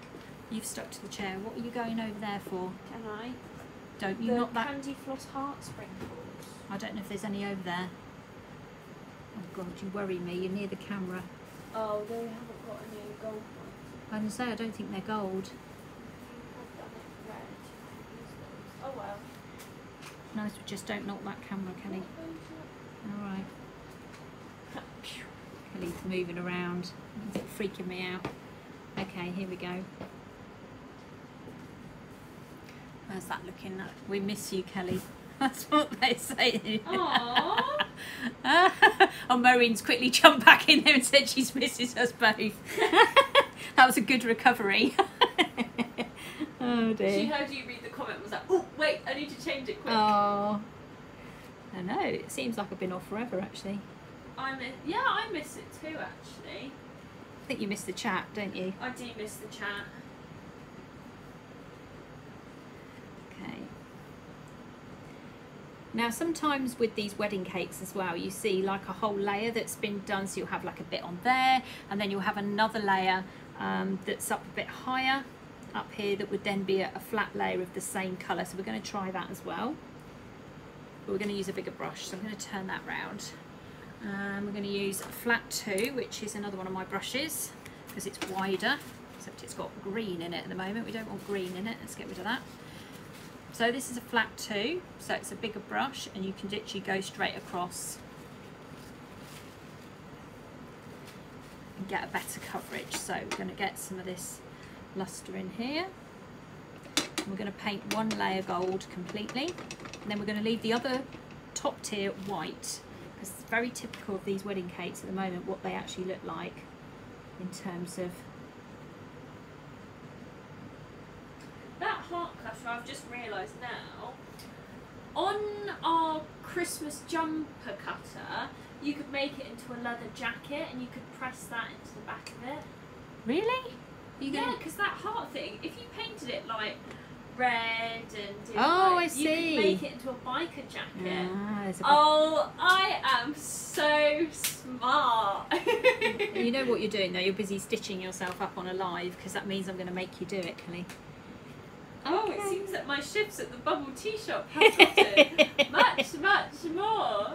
Speaker 1: You've stuck to the chair. What are you going over there for?
Speaker 2: Can I?
Speaker 1: Don't you
Speaker 2: the
Speaker 1: not that?
Speaker 2: candy floss heart sprinkles.
Speaker 1: I don't know if there's any over there. Oh God, you worry me. You're near the camera.
Speaker 2: Oh, they haven't got any gold ones.
Speaker 1: I can say I don't think they're gold.
Speaker 2: I've done it red. Use those. Oh well.
Speaker 1: Nice, but just don't knock that camera, Kelly. All right. Kelly's moving around. It's freaking me out. Okay, here we go. How's that looking? We miss you, Kelly. <laughs> That's what they say.
Speaker 2: Aww.
Speaker 1: and <laughs> oh, Maureen's quickly jumped back in there and said she's misses us both. <laughs> that was a good recovery. oh dear.
Speaker 2: she heard you read the comment and was like, oh, wait, I need to change it quick.
Speaker 1: Oh. I know, it seems like I've been off forever actually.
Speaker 2: I miss, yeah, I miss it too, actually.
Speaker 1: I think you miss the chat, don't you?
Speaker 2: I do miss the chat.
Speaker 1: Okay. Now sometimes with these wedding cakes as well, you see like a whole layer that's been done. So you'll have like a bit on there and then you'll have another layer um, that's up a bit higher up here that would then be a, a flat layer of the same colour. So we're going to try that as well. But we're going to use a bigger brush. So I'm going to turn that round. Um, we're going to use flat two, which is another one of my brushes because it's wider, except it's got green in it at the moment. We don't want green in it. Let's get rid of that. So this is a flat two, so it's a bigger brush and you can literally go straight across and get a better coverage. So we're going to get some of this luster in here. And we're going to paint one layer gold completely and then we're going to leave the other top tier white because it's very typical of these wedding cakes at the moment what they actually look like in terms of
Speaker 2: That heart cutter, I've just realised now, on our Christmas jumper cutter, you could make it into a leather jacket and you could press that into the back of it.
Speaker 1: really you
Speaker 2: Yeah, because that heart thing, if you painted it like red and
Speaker 1: Oh,
Speaker 2: like,
Speaker 1: I
Speaker 2: you
Speaker 1: see.
Speaker 2: could make it into a biker jacket.
Speaker 1: ah,
Speaker 2: Oh, I am so smart. <laughs>
Speaker 1: You know what you're doing though, you're busy stitching yourself up on a live because that means I'm going to make you do it, Kelly.
Speaker 2: Oh, it seems that my shifts at the bubble tea shop <laughs> have gotten much, much more.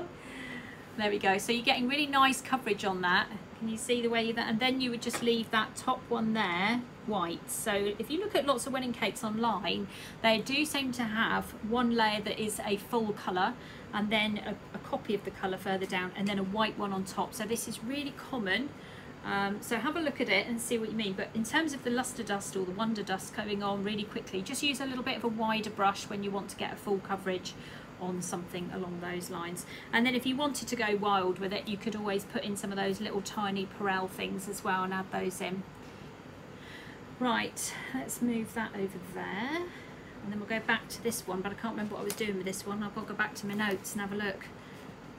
Speaker 1: There we go. So you're getting really nice coverage on that. Can you see the way that? And then you would just leave that top one there white. So if you look at lots of wedding cakes online, they do seem to have one layer that is a full colour and then a, a copy of the colour further down and then a white one on top. So this is really common. Um, so have a look at it and see what you mean. But in terms of the luster dust or the wonder dust going on really quickly, just use a little bit of a wider brush when you want to get a full coverage on something along those lines. And then if you wanted to go wild with it, you could always put in some of those little tiny Perel things as well and add those in. Right, let's move that over there. And then we'll go back to this one, but I can't remember what I was doing with this one. I've got to go back to my notes and have a look.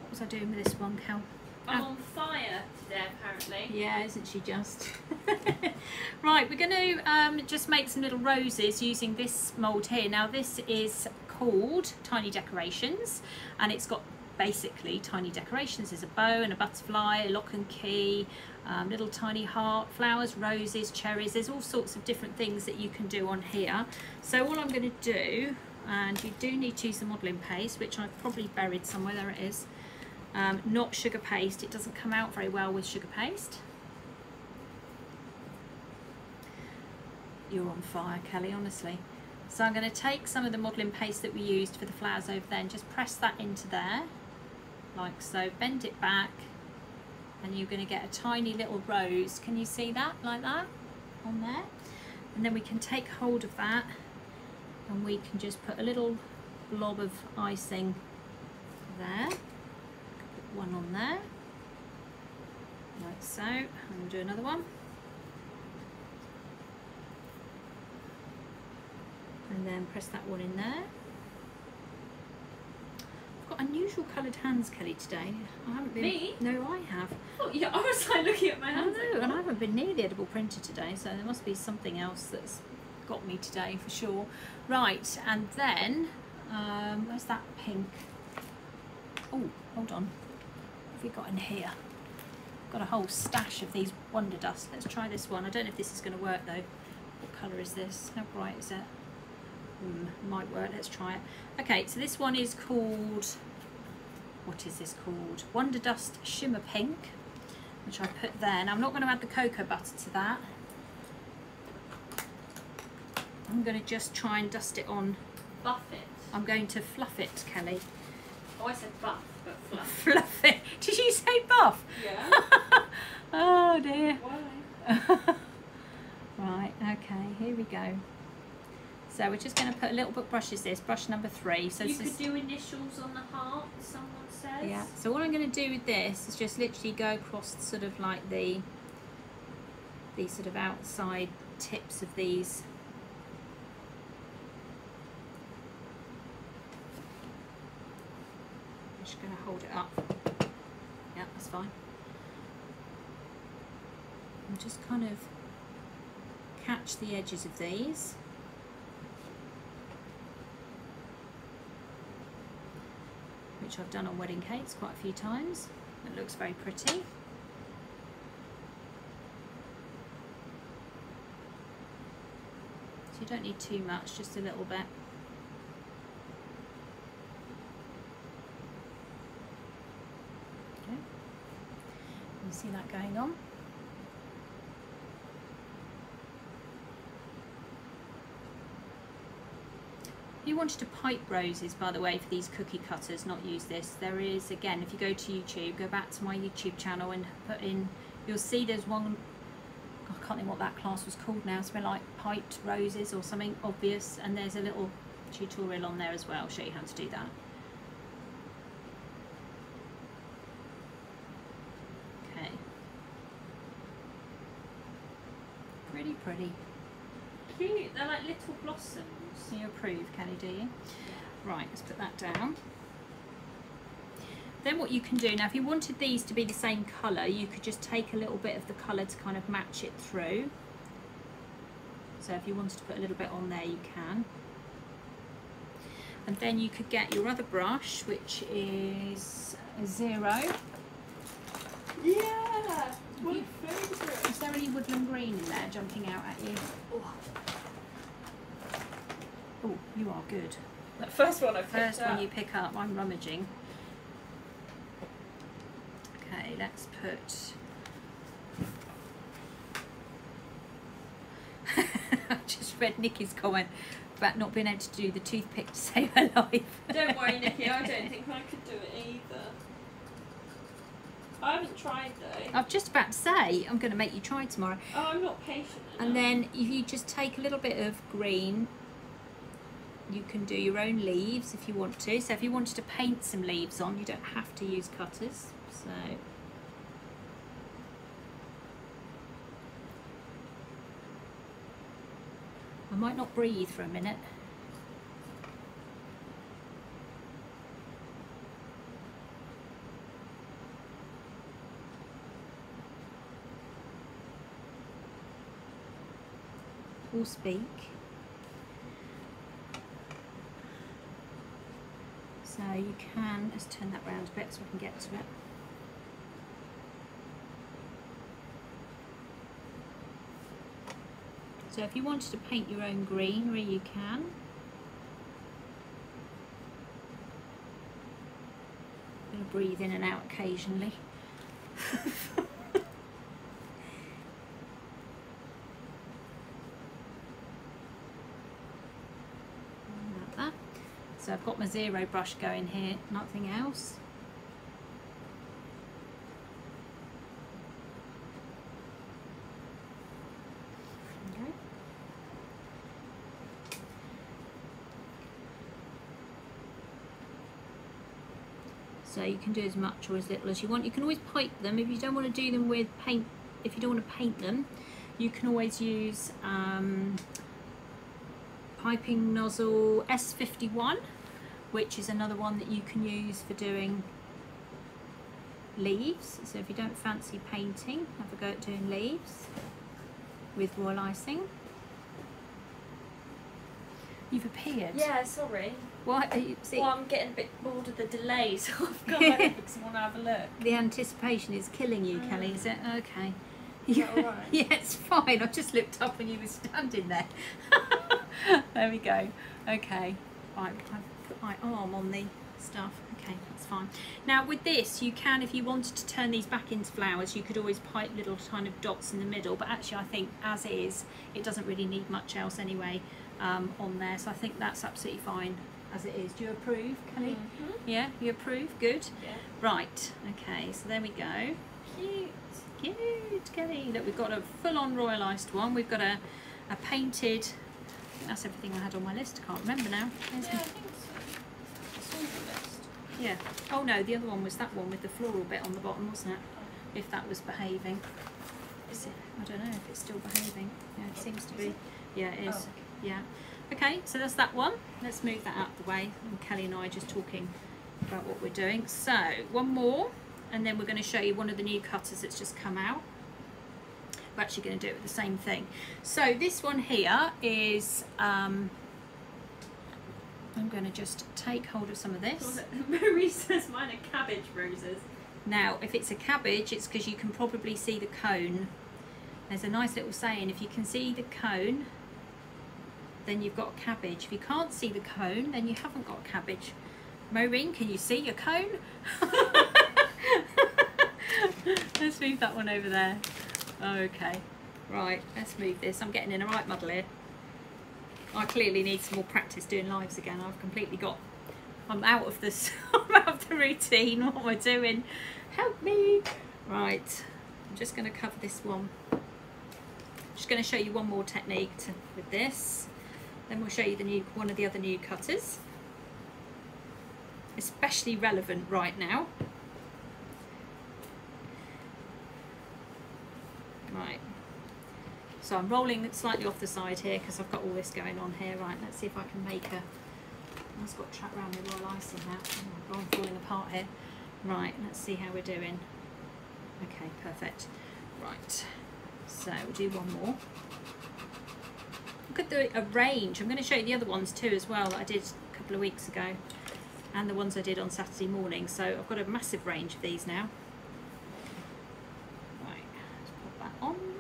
Speaker 1: What was I doing with this one, Kel?
Speaker 2: I'm
Speaker 1: Oh.
Speaker 2: on fire today, apparently.
Speaker 1: Yeah, isn't she just? <laughs> right, we're going to um, just make some little roses using this mould here. Now this is called Tiny Decorations and it's got basically tiny decorations. There's a bow and a butterfly, a lock and key, um, little tiny heart, flowers, roses, cherries. There's all sorts of different things that you can do on here. So all I'm going to do, and you do need to use the modelling paste, which I've probably buried somewhere, there it is. Um, not sugar paste, it doesn't come out very well with sugar paste. You're on fire, Kelly, honestly. So I'm going to take some of the modelling paste that we used for the flowers over there and just press that into there, like so. Bend it back and you're going to get a tiny little rose. Can you see that, like that, on there? And then we can take hold of that and we can just put a little blob of icing there. Put one on there, like so. And do another one. and then press that one in there. Got unusual coloured hands, Kelly, today. I haven't been.
Speaker 2: Me?
Speaker 1: No, I have.
Speaker 2: Oh, yeah, I was like looking at my
Speaker 1: I
Speaker 2: hands.
Speaker 1: know, and I haven't been near the edible printer today, so there must be something else that's got me today for sure. Right, and then um, where's that pink? Oh, hold on. What have we got in here? Got a whole stash of these Wonder Dust. Let's try this one. I don't know if this is going to work though. What colour is this? How bright is it? Hmm, might work. Let's try it. Okay, so this one is called. What is this called? Wonder Dust Shimmer Pink, which I put there. Now I'm not going to add the cocoa butter to that. I'm going to just try and dust it on.
Speaker 2: Buff it.
Speaker 1: I'm going to fluff it, Kelly.
Speaker 2: Oh, I said buff, but fluff. <laughs>
Speaker 1: Fluff it. Did you say buff?
Speaker 2: Yeah. <laughs>
Speaker 1: oh dear.
Speaker 2: Why? <laughs>
Speaker 1: right, okay, here we go. So we're just going to put a little bit brush is this, brush number three. So
Speaker 2: you
Speaker 1: is,
Speaker 2: could do initials on the heart, someone says.
Speaker 1: yeah. So what I'm going to do with this is just literally go across sort of like the the sort of outside tips of these. I'm just going to hold it up. Yeah, that's fine. And just kind of catch the edges of these. Which I've done on wedding cakes quite a few times. It looks very pretty. So you don't need too much, just a little bit. Okay. You see that going on? If you wanted to pipe roses, by the way, for these cookie cutters, not use this, there is, again, if you go to YouTube, go back to my YouTube channel and put in, you'll see there's one, I can't think what that class was called now, something like piped roses or something obvious, and there's a little tutorial on there as well, I'll show you how to do that. Okay. Pretty, pretty.
Speaker 2: Cute. They're like little blossoms.
Speaker 1: You approve, Kelly, do you? Right, let's put that down. Then what you can do, now if you wanted these to be the same colour, you could just take a little bit of the colour to kind of match it through. So if you wanted to put a little bit on there, you can. And then you could get your other brush, which is a zero.
Speaker 2: Yeah.
Speaker 1: My
Speaker 2: favourite.
Speaker 1: Is there any woodland green in there jumping out at you? Oh, you are good.
Speaker 2: That first one I picked
Speaker 1: First
Speaker 2: up.
Speaker 1: one you pick up, I'm rummaging. Okay, let's put. <laughs> I just read Nikki's comment about not being able to do the toothpick to <laughs> save her life.
Speaker 2: Don't worry, Nikki. I don't <laughs> think I could do it either. I haven't tried though.
Speaker 1: I'm just about to say I'm going to make you try tomorrow.
Speaker 2: Oh, I'm not patient.
Speaker 1: And then if you just take a little bit of green, you can do your own leaves if you want to. So if you wanted to paint some leaves on, you don't have to use cutters. So I might not breathe for a minute. Or speak. So you can, let's turn that round a bit so we can get to it. So if you wanted to paint your own greenery, you can. I'm going to breathe in and out occasionally. <laughs> like that. So I've got my zero brush going here, nothing else. So you can do as much or as little as you want. You can always pipe them if you don't want to do them with paint. If you don't want to paint them, you can always use um, piping nozzle S51, which is another one that you can use for doing leaves. So if you don't fancy painting, have a go at doing leaves with royal icing. You've appeared.
Speaker 2: Yeah, sorry.
Speaker 1: Why? Are you, see,
Speaker 2: Well, I'm getting a bit bored of the delay, <laughs> so I've got over <laughs> because I want to have a look.
Speaker 1: the anticipation is killing you, Kelly. Is it mm. okay?
Speaker 2: Is right? <laughs>
Speaker 1: yeah, it's fine. I just looked up when you were standing there. there we go. Okay. Right, my arm on the stuff. Okay, that's fine. Now with this, you can, if you wanted to turn these back into flowers, you could always pipe little kind of dots in the middle. But actually, I think as is, it doesn't really need much else anyway um, on there. So I think that's absolutely fine as it is. Do you approve, Kelly?
Speaker 2: Mhm.
Speaker 1: Yeah, you approve. Good.
Speaker 2: Yeah.
Speaker 1: Right. Okay. So there we go.
Speaker 2: Cute.
Speaker 1: Cute, Kelly. Look, we've got a full-on royal iced one. We've got a, a painted. I think that's everything I had on my list. I can't remember now. There's
Speaker 2: Yeah, I
Speaker 1: my-
Speaker 2: think so. It's on the list.
Speaker 1: Yeah. Oh no, the other one was that one with the floral bit on the bottom, wasn't it? If that was behaving. Is it? I don't know if it's still behaving. Yeah, it seems to be. Yeah, it is.
Speaker 2: Oh,
Speaker 1: Yeah. Okay, so that's that one. Let's move that out of the way. And Kelly and I are just talking about what we're doing. So, one more, and then we're going to show you one of the new cutters that's just come out. We're actually going to do it with the same thing. So, this one here is. Um, I'm going to just take hold of some of this. <laughs>
Speaker 2: Marie says mine are cabbage roses.
Speaker 1: Now, if it's a cabbage, it's because you can probably see the cone. There's a nice little saying, if you can see the cone, then you've got a cabbage. If you can't see the cone, then you haven't got a cabbage. Maureen, can you see your cone? <laughs> let's move that one over there. Okay, right, let's move this. I'm getting in a right muddle here. I clearly need some more practice doing lives again. I've completely got, I'm out of this, <laughs> I'm out of the routine. What am I doing? Help me. Right, I'm just going to cover this one. Just going to show you one more technique to, with this. Then we'll show you the new one of the other new cutters. Especially relevant right now. Right. So I'm rolling slightly off the side here because I've got all this going on here. Right, let's see if I can make a... I've got track around the royal icing now. Oh I'm falling apart here. Right, let's see how we're doing. Okay, perfect. Right, so we'll do one more. Look at the a range. I'm going to show you the other ones too as well that I did a couple of weeks ago. And the ones I did on Saturday morning. So I've got a massive range of these now. Right, let's that on.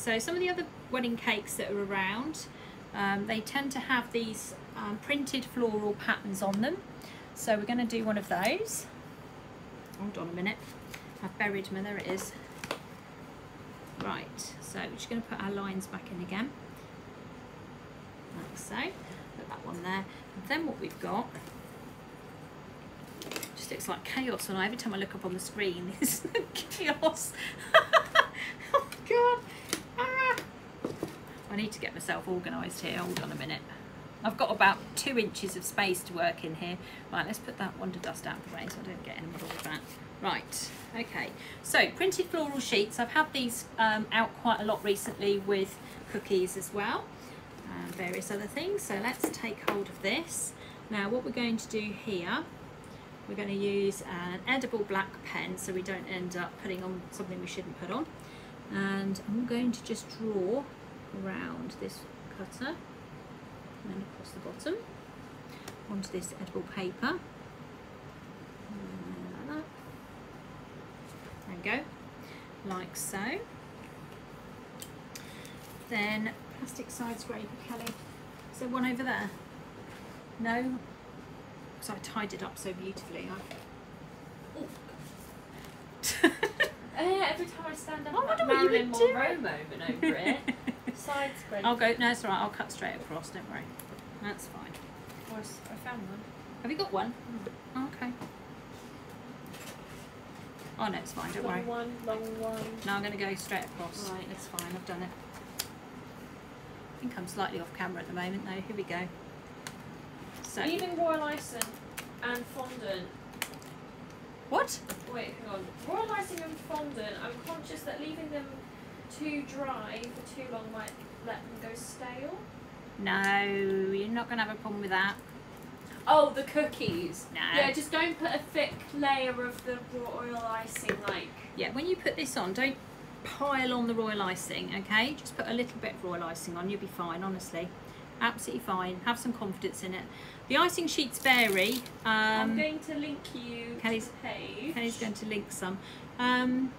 Speaker 1: So some of the other wedding cakes that are around, um, they tend to have these um, printed floral patterns on them. So we're going to do one of those. Hold on a minute. I've buried them, there it is. Right, So we're just going to put our lines back in again, like so. Put that one there. And then what we've got just looks like chaos and every time I look up on the screen <laughs> it's chaos. <laughs> oh god. I need to get myself organised here. Hold on a minute. I've got about two inches of space to work in here. Right, let's put that Wonder Dust out of the way so I don't get any middle of that. Right, okay. So printed floral sheets. I've had these um, out quite a lot recently with cookies as well and various other things. So let's take hold of this. Now what we're going to do here, we're going to use an edible black pen so we don't end up putting on something we shouldn't put on. And I'm going to just draw around this cutter and then across the bottom onto this edible paper. Like there we go, like so. Then plastic side scraper, Kelly. Is there one over there? No? Because I tied it up so beautifully. <laughs> <laughs>
Speaker 2: Uh, every time I stand up,
Speaker 1: I
Speaker 2: I'm
Speaker 1: wonder what you
Speaker 2: Marilyn
Speaker 1: do.
Speaker 2: Monroe moment over it. <laughs> Side spread.
Speaker 1: I'll go, no, it's all right, I'll cut straight across, don't worry. That's fine.
Speaker 2: Oh, I found one.
Speaker 1: Have you got one? Hmm. Oh, okay. Oh no, it's fine, don't worry.
Speaker 2: Long one, long one.
Speaker 1: No, I'm going to go straight across.
Speaker 2: Right.
Speaker 1: It's fine, I've done it. I think I'm slightly off camera at the moment though. Here we go. So,
Speaker 2: Leaving Royal Icing and fondant.
Speaker 1: what?
Speaker 2: Wait, hang on. Royal Icing and fondant. I'm conscious that leaving them too dry for too long might let them go stale.
Speaker 1: No, you're not going to have a problem with that.
Speaker 2: Oh, the cookies.
Speaker 1: No.
Speaker 2: Yeah, just don't put a thick layer of the royal icing like.
Speaker 1: Yeah, when you put this on, don't pile on the royal icing, okay? Just put a little bit of royal icing on, you'll be fine, honestly. Absolutely fine. Have some confidence in it. The icing sheets vary.
Speaker 2: I'm
Speaker 1: Um,
Speaker 2: going to link you
Speaker 1: Kelly's-
Speaker 2: to the page.
Speaker 1: Penny's going to link some. Um,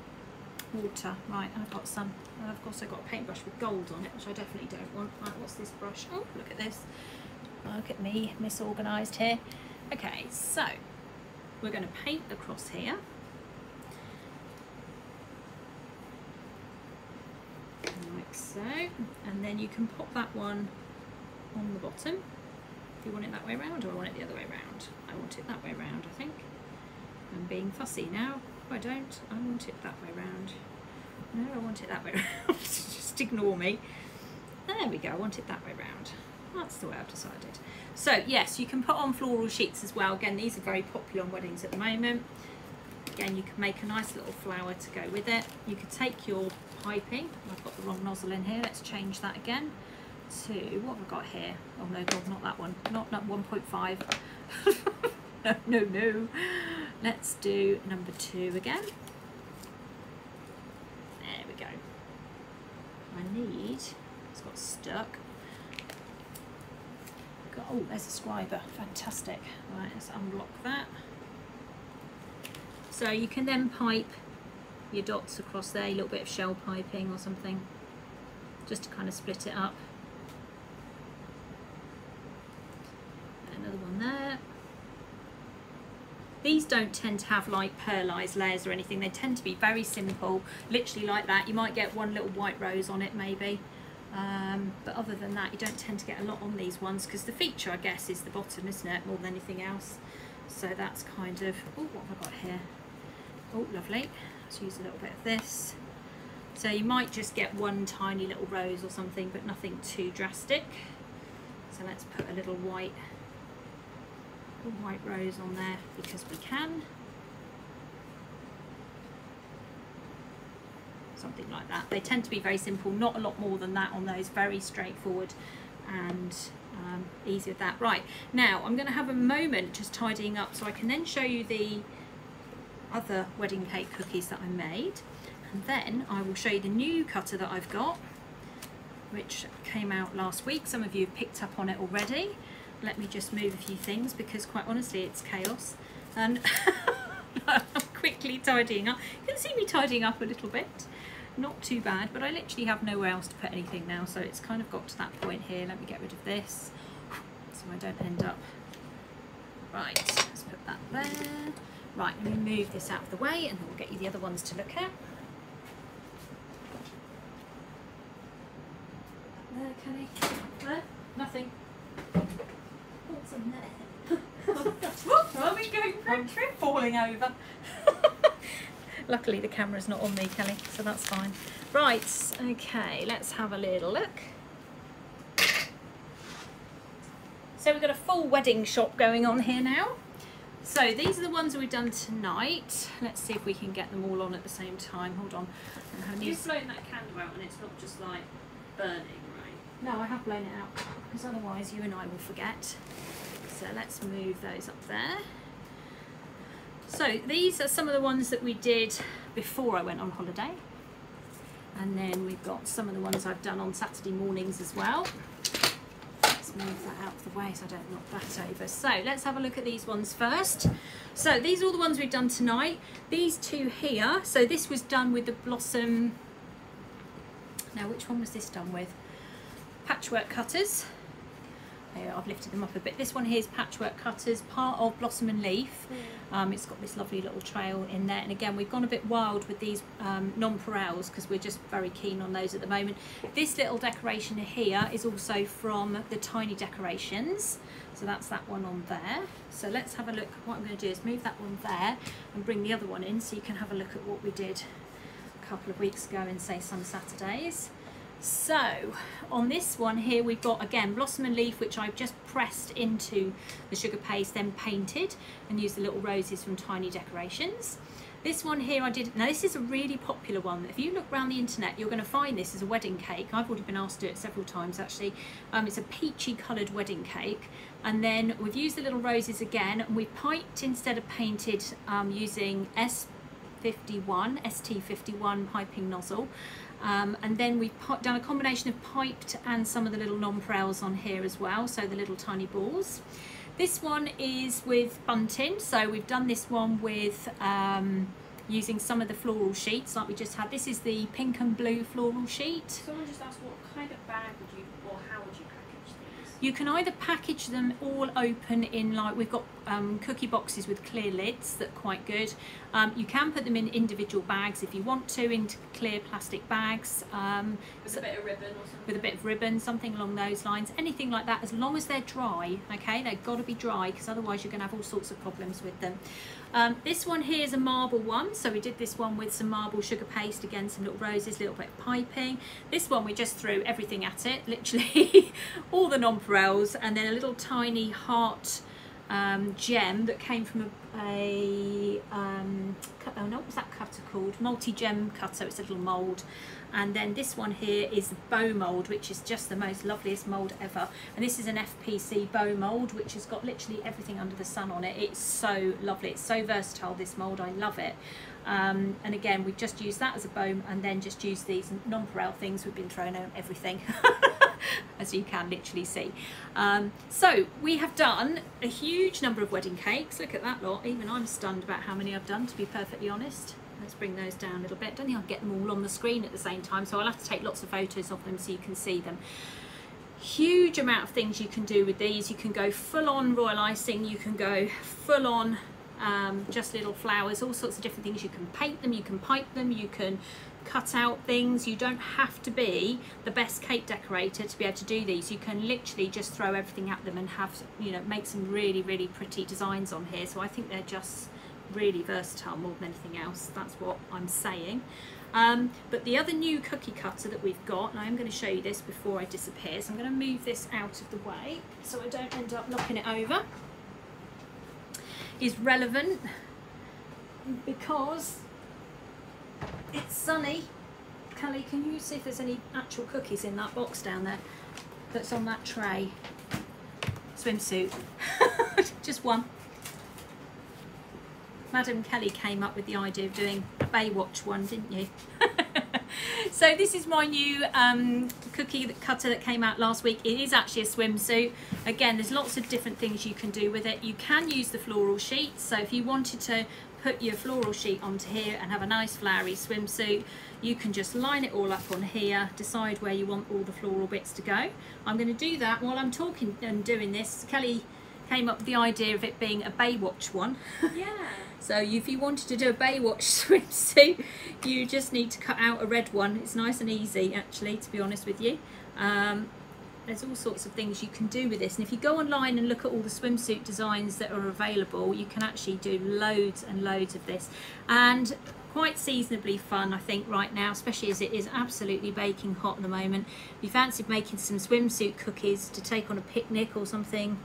Speaker 1: water, right, I've got some. And of course I've got a paintbrush with gold on it, which I definitely don't want. Right, what's this brush? Oh, look at this. Look at me, misorganised here. Okay, so we're going to paint across here. Like so. And then you can pop that one on the bottom. If you want it that way around or I want it the other way round. I want it that way round, I think. I'm being fussy now. I don't. I want it that way round. No, I want it that way <laughs> round. Just ignore me. There we go. I want it that way round. That's the way I've decided. So yes, you can put on floral sheets as well. Again, these are very popular on weddings at the moment. Again, you can make a nice little flower to go with it. You could take your piping. I've got the wrong nozzle in here. Let's change that again to what have I got here? Oh no, God, not that one. Not not 1.5. <laughs> no, no, no. Let's do number two again. There we go. I need, it's got stuck. Got, oh, there's a scriber. Fantastic. Right, let's unblock that. So you can then pipe your dots across there, a little bit of shell piping or something, just to kind of split it up. Another one there. These don't tend to have like pearlized layers or anything. They tend to be very simple, literally like that. You might get one little white rose on it maybe. Um, but other than that, you don't tend to get a lot on these ones because the feature, I guess, is the bottom, isn't it, more than anything else. So that's kind of, oh, what have I got here? Oh, lovely. Let's use a little bit of this. So you might just get one tiny little rose or something, but nothing too drastic. So let's put a little white, white rose on there because we can. Something like that. They tend to be very simple, not a lot more than that on those, very straightforward and um, easy with that. Right, now I'm going to have a moment just tidying up so I can then show you the other wedding cake cookies that I made and then I will show you the new cutter that I've got which came out last week some of you have picked up on it already let me just move a few things because quite honestly it's chaos and <laughs> I'm quickly tidying up you can see me tidying up a little bit not too bad but I literally have nowhere else to put anything now so it's kind of got to that point here let me get rid of this so I don't end up right let's put that there Right, let me move this out of the way and then we'll get you the other ones to look at. There, Kelly?
Speaker 2: Where?
Speaker 1: Nothing.
Speaker 2: What's in there?
Speaker 1: Whoop, are we going for a trip? Falling over. Luckily the camera's not on me, Kelly, so that's fine. Right, okay, let's have a little look. So we've got a full wedding shop going on here now. So these are the ones we've done tonight. Let's see if we can get them all on at the same time. Hold on. Have
Speaker 2: You've blown that candle out and it's not just like burning, right?
Speaker 1: No, I have blown it out because otherwise you and I will forget. So let's move those up there. So these are some of the ones that we did before I went on holiday. And then we've got some of the ones I've done on Saturday mornings as well. Let's move that out of the way so I don't knock that over. So let's have a look at these ones first. So these are all the ones we've done tonight. These two here, so this was done with the Blossom, now which one was this done with? Patchwork cutters. There, I've lifted them up a bit. This one here is Patchwork Cutters, part of Blossom and Leaf. Um, it's got this lovely little trail in there. And again, we've gone a bit wild with these um, nonpareils because we're just very keen on those at the moment. This little decoration here is also from the Tiny Decorations. So that's that one on there. So let's have a look. What I'm going to do is move that one there and bring the other one in so you can have a look at what we did a couple of weeks ago in Say Some Saturdays. So on this one here we've got again Blossom and Leaf which I've just pressed into the sugar paste then painted and used the little roses from Tiny Decorations. This one here I did, now this is a really popular one. If you look around the internet you're going to find this as a wedding cake. I've already been asked to do it several times actually. Um, it's a peachy coloured wedding cake and then we've used the little roses again and we've piped instead of painted um, using S51, ST51 piping nozzle um, and then we've done a combination of piped and some of the little nonpareils on here as well, so the little tiny balls. This one is with bunting, so we've done this one with um, using some of the floral sheets like we just had. This is the pink and blue floral sheet.
Speaker 2: Someone just asked what kind of bag would you, or how would you package these?
Speaker 1: You can either package them all open in like we've got um, cookie boxes with clear lids that are quite good. Um, you can put them in individual bags if you want to, into clear plastic bags. Um,
Speaker 2: With
Speaker 1: so-
Speaker 2: a bit of ribbon or something?
Speaker 1: with a bit of ribbon, something along those lines, anything like that, as long as they're dry, okay? They've got to be dry because otherwise you're going to have all sorts of problems with them. Um, this one here is a marble one, so we did this one with some marble sugar paste, again, some little roses, little bit of piping. This one we just threw everything at it, <laughs> literally all the nonpareils, and then a little tiny heart um, gem that came from a, a um, oh no, what was that cutter called? Multi-gem cutter, it's a little mould. And then this one here is bow mould, which is just the most loveliest mould ever. And this is an FPC bow mould, which has got literally everything under the sun on it. It's so lovely, it's so versatile, this mould, I love it. Um, and again, we've just used that as a bow and then just used these nonpareil things. We've been throwing out everything. <laughs> as you can literally see. Um, so we have done a huge number of wedding cakes. Look at that lot. Even I'm stunned about how many I've done, to be perfectly honest. Let's bring those down a little bit. Don't think I'll get them all on the screen at the same time, so I'll have to take lots of photos of them so you can see them. Huge amount of things you can do with these. You can go full on royal icing, you can go full on um, just little flowers, all sorts of different things. You can paint them, you can pipe them, you can cut out things. You don't have to be the best cake decorator to be able to do these. You can literally just throw everything at them and have, you know, make some really, really pretty designs on here. So I think they're just really versatile more than anything else. That's what I'm saying. Um, but the other new cookie cutter that we've got, and I'm going to show you this before I disappear, so I'm going to move this out of the way so I don't end up knocking it over, is relevant because it's sunny. Kelly, can you see if there's any actual cookies in that box down there that's on that tray? Swimsuit. <laughs> Just one. Madam Kelly came up with the idea of doing a Baywatch one, didn't you? <laughs> so this is my new um, cookie cutter that came out last week. It is actually a swimsuit. Again, there's lots of different things you can do with it. You can use the floral sheet. So if you wanted to put your floral sheet onto here and have a nice flowery swimsuit, you can just line it all up on here, decide where you want all the floral bits to go. I'm going to do that while I'm talking and doing this. Kelly came up with the idea of it being a Baywatch one. <laughs>
Speaker 2: Yeah.
Speaker 1: So if you wanted to do a Baywatch <laughs> swimsuit, you just need to cut out a red one. It's nice and easy, actually, to be honest with you. Um, there's all sorts of things you can do with this and if you go online and look at all the swimsuit designs that are available you can actually do loads and loads of this and quite seasonably fun I think right now especially as it is absolutely baking hot at the moment if you fancied making some swimsuit cookies to take on a picnic or something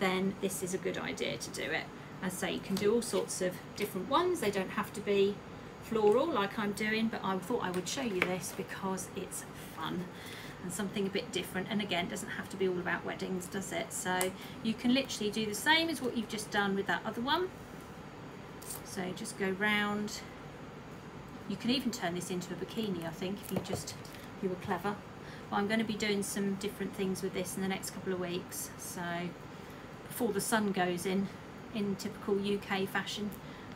Speaker 1: then this is a good idea to do it. As I say you can do all sorts of different ones. They don't have to be floral like I'm doing but I thought I would show you this because it's fun and something a bit different. And again it doesn't have to be all about weddings does it? So you can literally do the same as what you've just done with that other one. So just go round. You can even turn this into a bikini I think if you just if you were clever. But I'm going to be doing some different things with this in the next couple of weeks. So before the sun goes in in typical UK fashion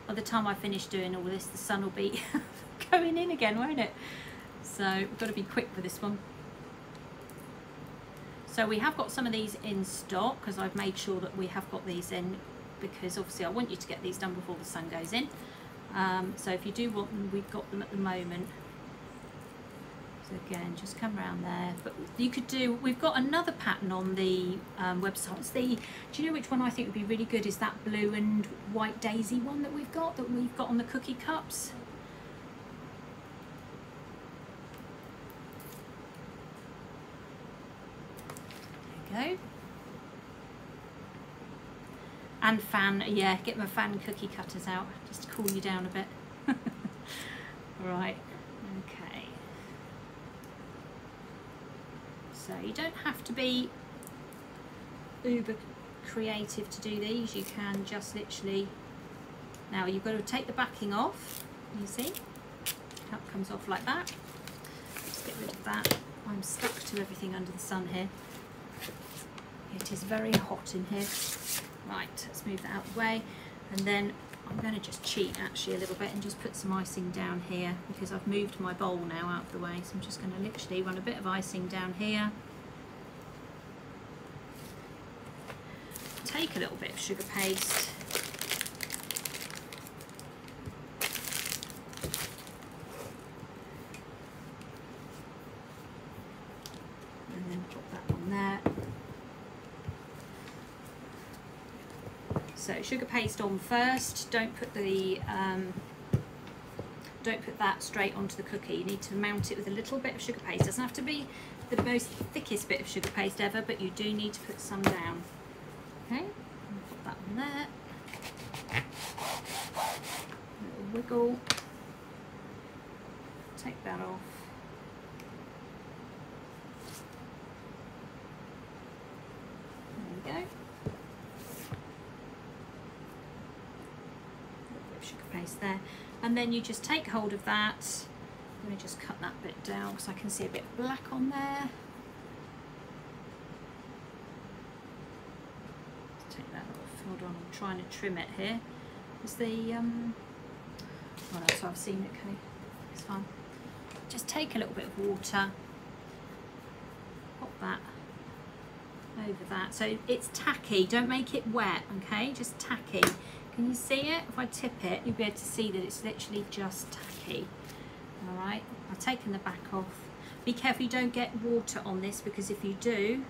Speaker 1: by the time I finish doing all this the sun will be <laughs> going in again won't it so we've got to be quick with this one so we have got some of these in stock because I've made sure that we have got these in because obviously I want you to get these done before the sun goes in. Um, so if you do want them, we've got them at the moment. Again, just come around there. But you could do, we've got another pattern on the um, website. It's the, do you know which one I think would be really good is that blue and white daisy one that we've got, that we've got on the cookie cups. There you go. And fan, yeah, get my fan cookie cutters out just to cool you down a bit. <laughs> right, okay. So you don't have to be uber creative to do these, you can just literally, now you've got to take the backing off, you see, that comes off like that. Just get rid of that. I'm stuck to everything under the sun here. It is very hot in here. Right, let's move that out of the way. And then I'm going to just cheat actually a little bit and just put some icing down here because I've moved my bowl now out of the way. So I'm just going to literally run a bit of icing down here. Take a little bit of sugar paste. And then put that on there. So sugar paste on first. Don't put the um, don't put that straight onto the cookie. You need to mount it with a little bit of sugar paste. It doesn't have to be the most thickest bit of sugar paste ever, but you do need to put some down. Okay, put that on there. A little wiggle. Take that off. There we go. sugar paste there and then you just take hold of that. Let me just cut that bit down because I can see a bit of black on there. Take that off hold on. I'm trying to trim it here. Is the um oh no so I've seen it okay. It's fine. Just take a little bit of water. Pop that over that. So it's tacky. Don't make it wet okay? Just tacky can you see it? If I tip it, you'll be able to see that it's literally just tacky. All right, I've taken the back off. Be careful you don't get water on this because if you do,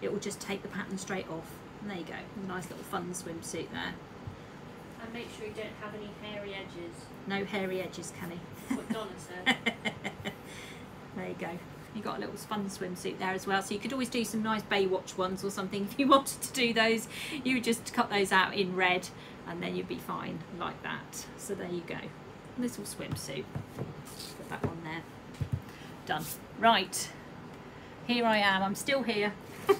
Speaker 1: it will just take the pattern straight off. And there you go, nice little fun swimsuit there.
Speaker 2: And make sure you don't have any hairy edges.
Speaker 1: No hairy edges, Kenny.
Speaker 2: What Donna said. <laughs>
Speaker 1: there you go. You got a little fun swimsuit there as well, so you could always do some nice Baywatch ones or something if you <laughs> wanted to do those. You would just cut those out in red and then you'd be fine like that. So there you go. Little swimsuit. Put that on there. Done. Right. Here I am. I'm still here. <laughs>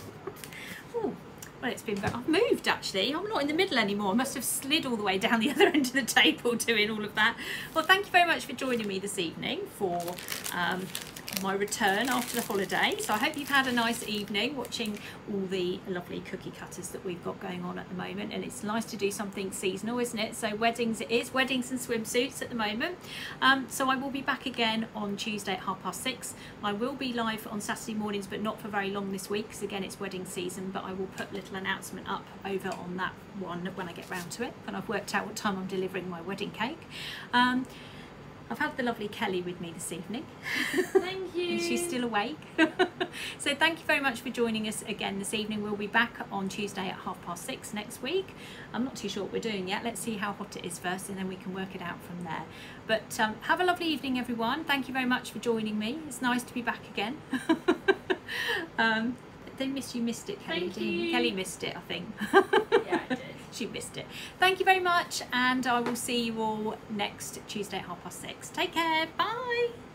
Speaker 1: Ooh, well, it's been. I've moved actually. I'm not in the middle anymore. I must have slid all the way down the <laughs> other end of the table doing all of that. Well, thank you very much for joining me this evening for um, my return after the holiday. So I hope you've had a nice evening watching all the lovely cookie cutters that we've got going on at the moment. And it's nice to do something seasonal, isn't it? So weddings it is, weddings and swimsuits at the moment. Um, so I will be back again on Tuesday at half past six. I will be live on Saturday mornings, but not for very long this week, because again, it's wedding season, but I will put a little announcement up over on that one when I get round to it, when I've worked out what time I'm delivering my wedding cake. Um, I've had the lovely Kelly with me this evening.
Speaker 2: Thank <laughs> you.
Speaker 1: She's still awake. <laughs> so thank you very much for joining us again this evening. We'll be back on Tuesday at half past six next week. I'm not too sure what we're doing yet. Let's see how hot it is first and then we can work it out from there. But um, have a lovely evening everyone. Thank you very much for joining me. It's nice to be back again. <laughs> um, they missed you missed it Kelly. Kelly missed it I think.
Speaker 2: Yeah, I did.
Speaker 1: She missed it. Thank you very much and I will see you all next Tuesday at half past six. Take care. Bye.